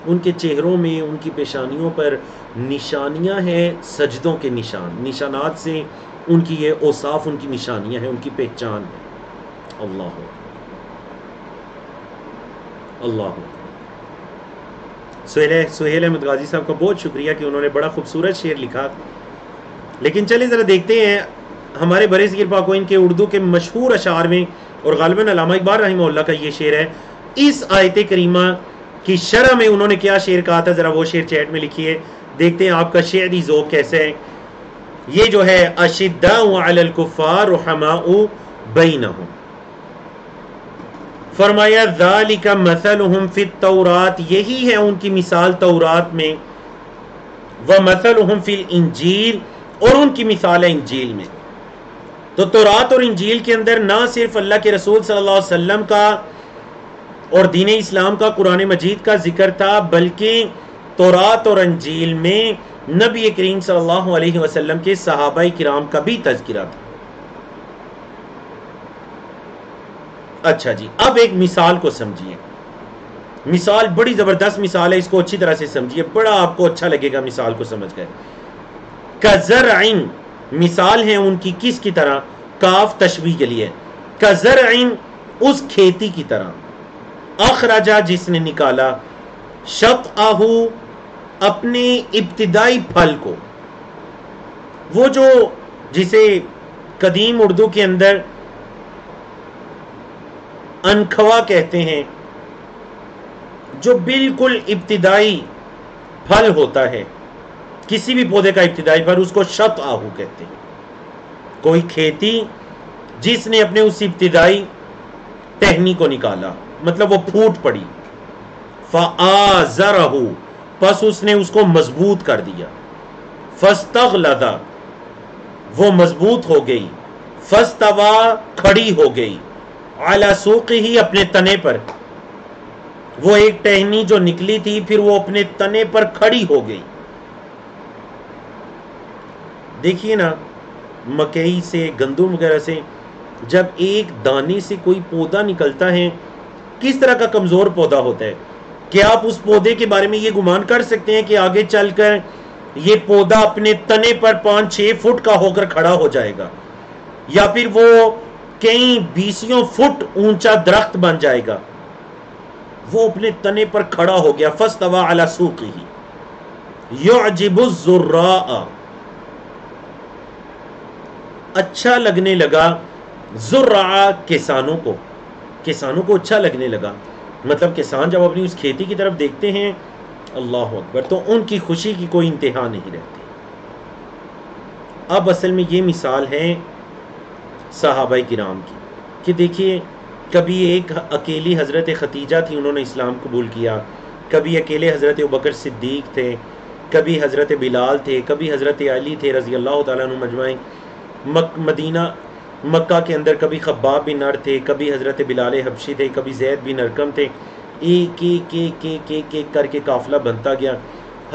उनके चेहरों में उनकी पेशानियों पर निशानियाँ हैं, सजदों के निशान। निशानात से उनकी ये ओसाफ उनकी निशानियाँ हैं, उनकी पहचान है। अल्लाह अल्लाह सुहेल सुहेल अहमद गाजी साहब का बहुत शुक्रिया कि उन्होंने बड़ा खूबसूरत शेर लिखा। लेकिन चलिए ज़रा देखते हैं हमारे बरे सगीर पाकोइन के उर्दू के मशहूर अशार में, और गालबन अलामा इकबाल रही का ये शेर है, इस आयत करीमा की शरह में उन्होंने क्या शेर कहा था? ज़रा वो शेर चैट में लिखिए। देखते हैं आपका शेरी जोक कैसे है। ये जो है बैनहुम फरमाया का मसल फित तौरात, यही है उनकी मिसाल तौरात में। व मसल फिल इंजील, और उनकी मिसाल है इंजील में। तो तौरात और इंजील के अंदर ना सिर्फ़ अल्लाह के रसूल सल्लल्लाहु अलैहि वसल्लम का और दीन इस्लाम का, कुरान मजीद का ज़िक्र था, बल्कि तौरात और अंजील में नबी करीम सल्लल्लाहु अलैहि वसल्लम के सहाबा किराम का भी तस्करा था। अच्छा जी, अब एक मिसाल को समझिए। मिसाल, बड़ी ज़बरदस्त मिसाल है, इसको अच्छी तरह से समझिए। बड़ा आपको अच्छा लगेगा मिसाल को समझ कर कजर मिसाल है उनकी किस की तरह? काफ तशवी के लिए। कजर उस खेती की तरह। अखराजा जिसने निकाला शत आहू अपने इब्तदाई फल को। वो जो जिसे कदीम उर्दू के अंदर अनखवा कहते हैं, जो बिल्कुल इब्तदाई फल होता है। किसी भी पौधे का इब्तदाई फल उसको शत आहू कहते हैं। कोई खेती जिसने अपने उस इब्तदाई टहनी को निकाला मतलब वो फूट पड़ी फ़ाजरहू बस उसने उसको मज़बूत कर दिया। फस्तग लदा वो मज़बूत हो गई, फस्तवा खड़ी हो गई आला सूख ही अपने तने पर। वो एक टहनी जो निकली थी, फिर वो अपने तने पर खड़ी हो गई। देखिए ना, मकई से, गंदुम वगैरह से, जब एक दाने से कोई पौधा निकलता है, किस तरह का कमज़ोर पौधा होता है? क्या आप उस पौधे के बारे में ये गुमान कर सकते हैं कि आगे चलकर ये पौधा अपने तने पर पाँच, छह फुट का होकर खड़ा हो जाएगा? या फिर वो कई बीसियों फुट ऊँचा दरख्त बन जाएगा? वो अपने तने पर खड़ा हो गया, फस्तवा अला सूक ही योजिबुर्रा अच्छा लगने लगा जुर्रा किसानों को। किसानों को अच्छा लगने लगा। मतलब किसान जब अपनी उस खेती की तरफ़ देखते हैं, अल्लाह अकबर तो उनकी खुशी की कोई इंतहा नहीं रहती। अब असल में ये मिसाल है साहबा किराम की, कि देखिए, कभी एक अकेली हज़रत ख़तीजा थी, उन्होंने इस्लाम कबूल किया। कभी अकेले हज़रत बकर सिद्दीक थे, कभी हज़रत बिलाल थे, कभी हज़रत अली थे रज़ी अल्लाह तजमाई मक, मदीना, मक्का के अंदर कभी खब्बाब बिन नर थे, कभी हज़रत बिलाल हबशी थे, कभी जैद बिन अरकम थे। एक एक एक एक एक एक करके काफ़िला बनता गया।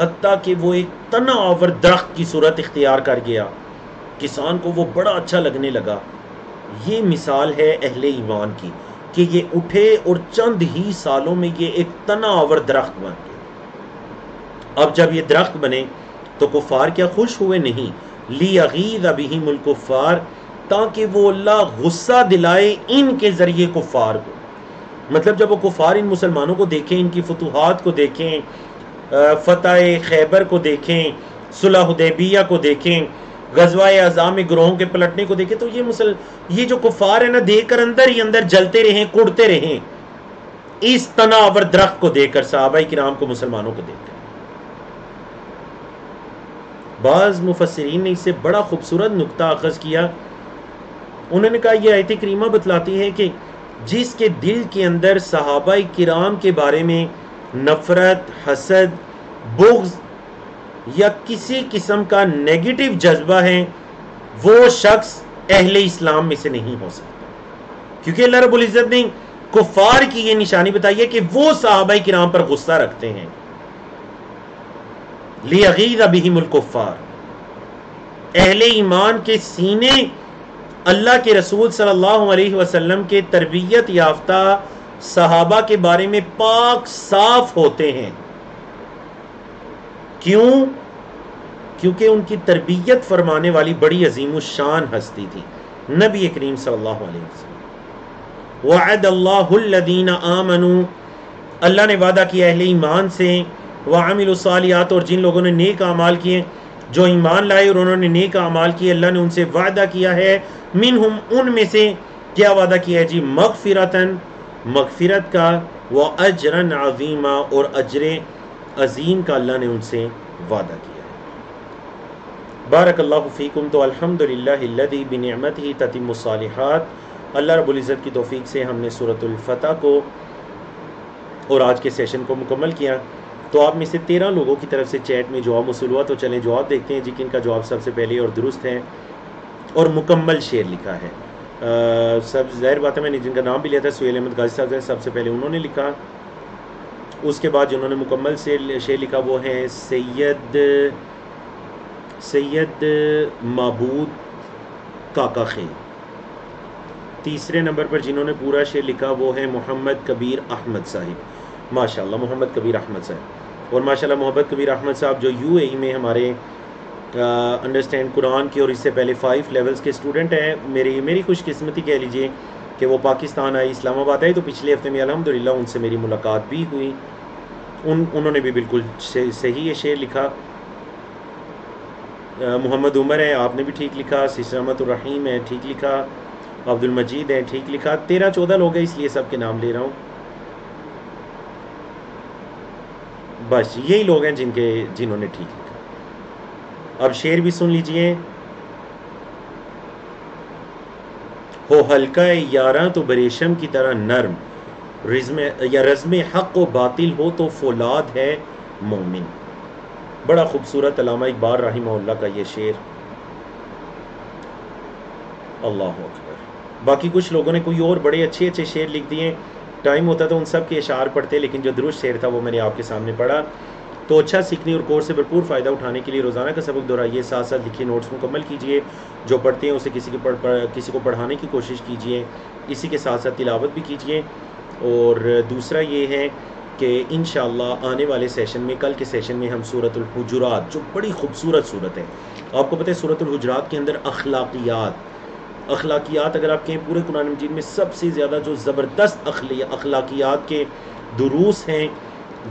हती कि वो एक तना आवर दरख्त की सूरत इख्तियार कर गया। किसान को वो बड़ा अच्छा लगने लगा। ये मिसाल है अहले ईमान की, कि ये उठे और चंद ही सालों में ये एक तना आवर दरख्त बन गया। अब जब ये दरख्त बने तो कुफार क्या खुश हुए? नहीं। ली अगीद अभी मुल्कुफ़ार ताकि वो अल्लाह गुस्सा दिलाए इनके ज़रिए कुफार को। मतलब जब वो कुफार इन मुसलमानों को देखें, इनकी फतूहत को देखें फ़तह खैबर को देखें सुलहदेबिया को देखें गजवा अजाम ग्रोहों के पलटने को देखें तो ये मुसल, ये जो कुफार है ना देख कर अंदर ही अंदर जलते रहें, कुड़ते रहें। इस तनावर दरख्त को देखकर साहबाई किराम को मुसलमानों को देखकर बाज़ मुफसरीन ने इससे बड़ा खूबसूरत नुकता अखज़ किया। उन्होंने कहा यह आयत करीमा बतलाती है कि जिसके दिल के अंदर सहाबा किराम के बारे में नफ़रत, हसद, बुग्ज या किसी किस्म का नेगेटिव जज्बा है, वो शख्स अहले इस्लाम में से नहीं हो सकता। क्योंकि अल्लाह रब्बुल इज़्ज़त ने कुफार की ये निशानी बताई है कि वो साहबा किराम पर गुस्सा रखते हैं। लियगीद अभी मुल्कुफ़ार अहले ईमान के सीने अल्लाह के रसूल सल्लल्लाहु अलैहि वसल्लम के तरबियत याफ्ता सहाबा के बारे में पाक साफ़ होते हैं। क्यों? क्योंकि उनकी तरबियत फरमाने वाली बड़ी अजीम शान हस्ती थी, नबी करीम सल्लल्लाहु अलैहि वसल्लम। वाद आमनु, अल्लाह ने वादा किया, अहले ईमान से वामिलसालियात और जिन लोगों ने नेक अमाल किए, जो ईमान लाए और उन्होंने नेक अमाल किए, अल्लाह ने उनसे वादा किया है मिन हम उनमें से, क्या वादा किया है? जी, मगफिरतन, मगफिरत का, व अजरन अजीमा, और अजर अजीम का अल्लाह ने उनसे वादा किया बारक फ़ीकुम तो अल्हम्दुलिल्लाह बिनमत ही ततीमसालहत अल्लाह रबुल्ज़त की तोफ़ी से हमने सूरतफ़तः को, और आज के सेशन को मुकम्मल किया। तो आप में से तेरह लोगों की तरफ़ से चैट में जवाब मसूल हुआ। तो चलें जवाब देखते हैं जी किन का जवाब सबसे पहले और दुरुस्त है और मुकम्मल शेर लिखा है। आ, सब ज़ाहिर बात है मैंने जिनका नाम भी लिया था सुहेल अहमद गाजी साहब सबसे पहले उन्होंने लिखा। उसके बाद जिन्होंने मुकम्मल शेर शेर लिखा वो है सैयद सैयद मबूद काका खे तीसरे नंबर पर जिन्होंने पूरा शेर लिखा वो है मोहम्मद कबीर अहमद साहिब। माशाल्लाह मोहम्मद कबीर अहमद साहब। और माशाल्लाह मोहम्मद कबीर अहमद साहब जो यूएई में हमारे अंडरस्टैंड कुरान की और इससे पहले फ़ाइव लेवल्स के स्टूडेंट हैं। मेरी मेरी खुशकस्मती कह लीजिए कि वो पाकिस्तान आए, इस्लामाबाद आए तो पिछले हफ़्ते में अल्हम्दुलिल्लाह उनसे मेरी मुलाकात भी हुई। उन, उन्होंने भी बिल्कुल सही ये शेर लिखा। मोहम्मद उमर है, आपने भी ठीक लिखा। सिसरमतरहीम है, ठीक लिखा। अब्दुल मजीद है, ठीक लिखा। तेरह चौदह लोग हैं, इसलिए सबके नाम ले रहा हूँ। बस, यही लोग हैं जिनके, जिन्होंने ठीक लिखा। अब शेर भी सुन लीजिए। हो हल्का यारा तो बरेशम की तरह नर्म। रिज्म, या रज़म हक व बातिल हो तो फौलाद है मोमिन। बड़ा खूबसूरत अलामा इकबाल रही का ये शेर। अल्लाह अकबर। बाकी कुछ लोगों ने कोई और बड़े अच्छे अच्छे शेर लिख दिए। टाइम होता तो उन सब के इशार पढ़ते लेकिन जो दुरुस्त शेर था वो मैंने आपके सामने पढ़ा। तो अच्छा सीखने और कोर्स से भरपूर फ़ायदा उठाने के लिए रोज़ाना का सबक दोहराइए साथ साथ लिखिए नोट्स मुकम्मल कीजिए जो पढ़ते हैं उसे किसी के पढ़, पढ़ किसी को पढ़ाने की कोशिश कीजिए इसी के साथ साथ तिलावत भी कीजिए। और दूसरा ये है कि इन आने वाले सेशन में कल के सेशन में हम सूरतुलहजरात जो बड़ी खूबसूरत सूरत है आपको पता है सूरतुलहजरात के अंदर अखलाकियात अखलाकियात, अगर आप कहें पूरे कुरान मजीद में सबसे ज़्यादा जो ज़बरदस्त अखलाकियात के दुरूस हैं,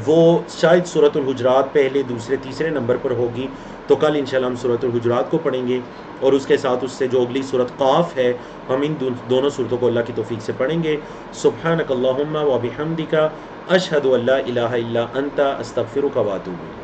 वो शायद सूरतुलहजरात पहले, दूसरे, तीसरे नंबर पर होगी। तो कल इंशाल्लाह हम सूरतुलहजरात को पढ़ेंगे और उसके साथ उससे जो अगली सूरत काफ है, हम इन दोनों सूरतों को अल्लाह की तोफ़ी से पढ़ेंगे। सुबह व बिहम्दिका अशहदु अल्ला इलाहा इल्ला अंता, अस्तगफिरुका वातूबु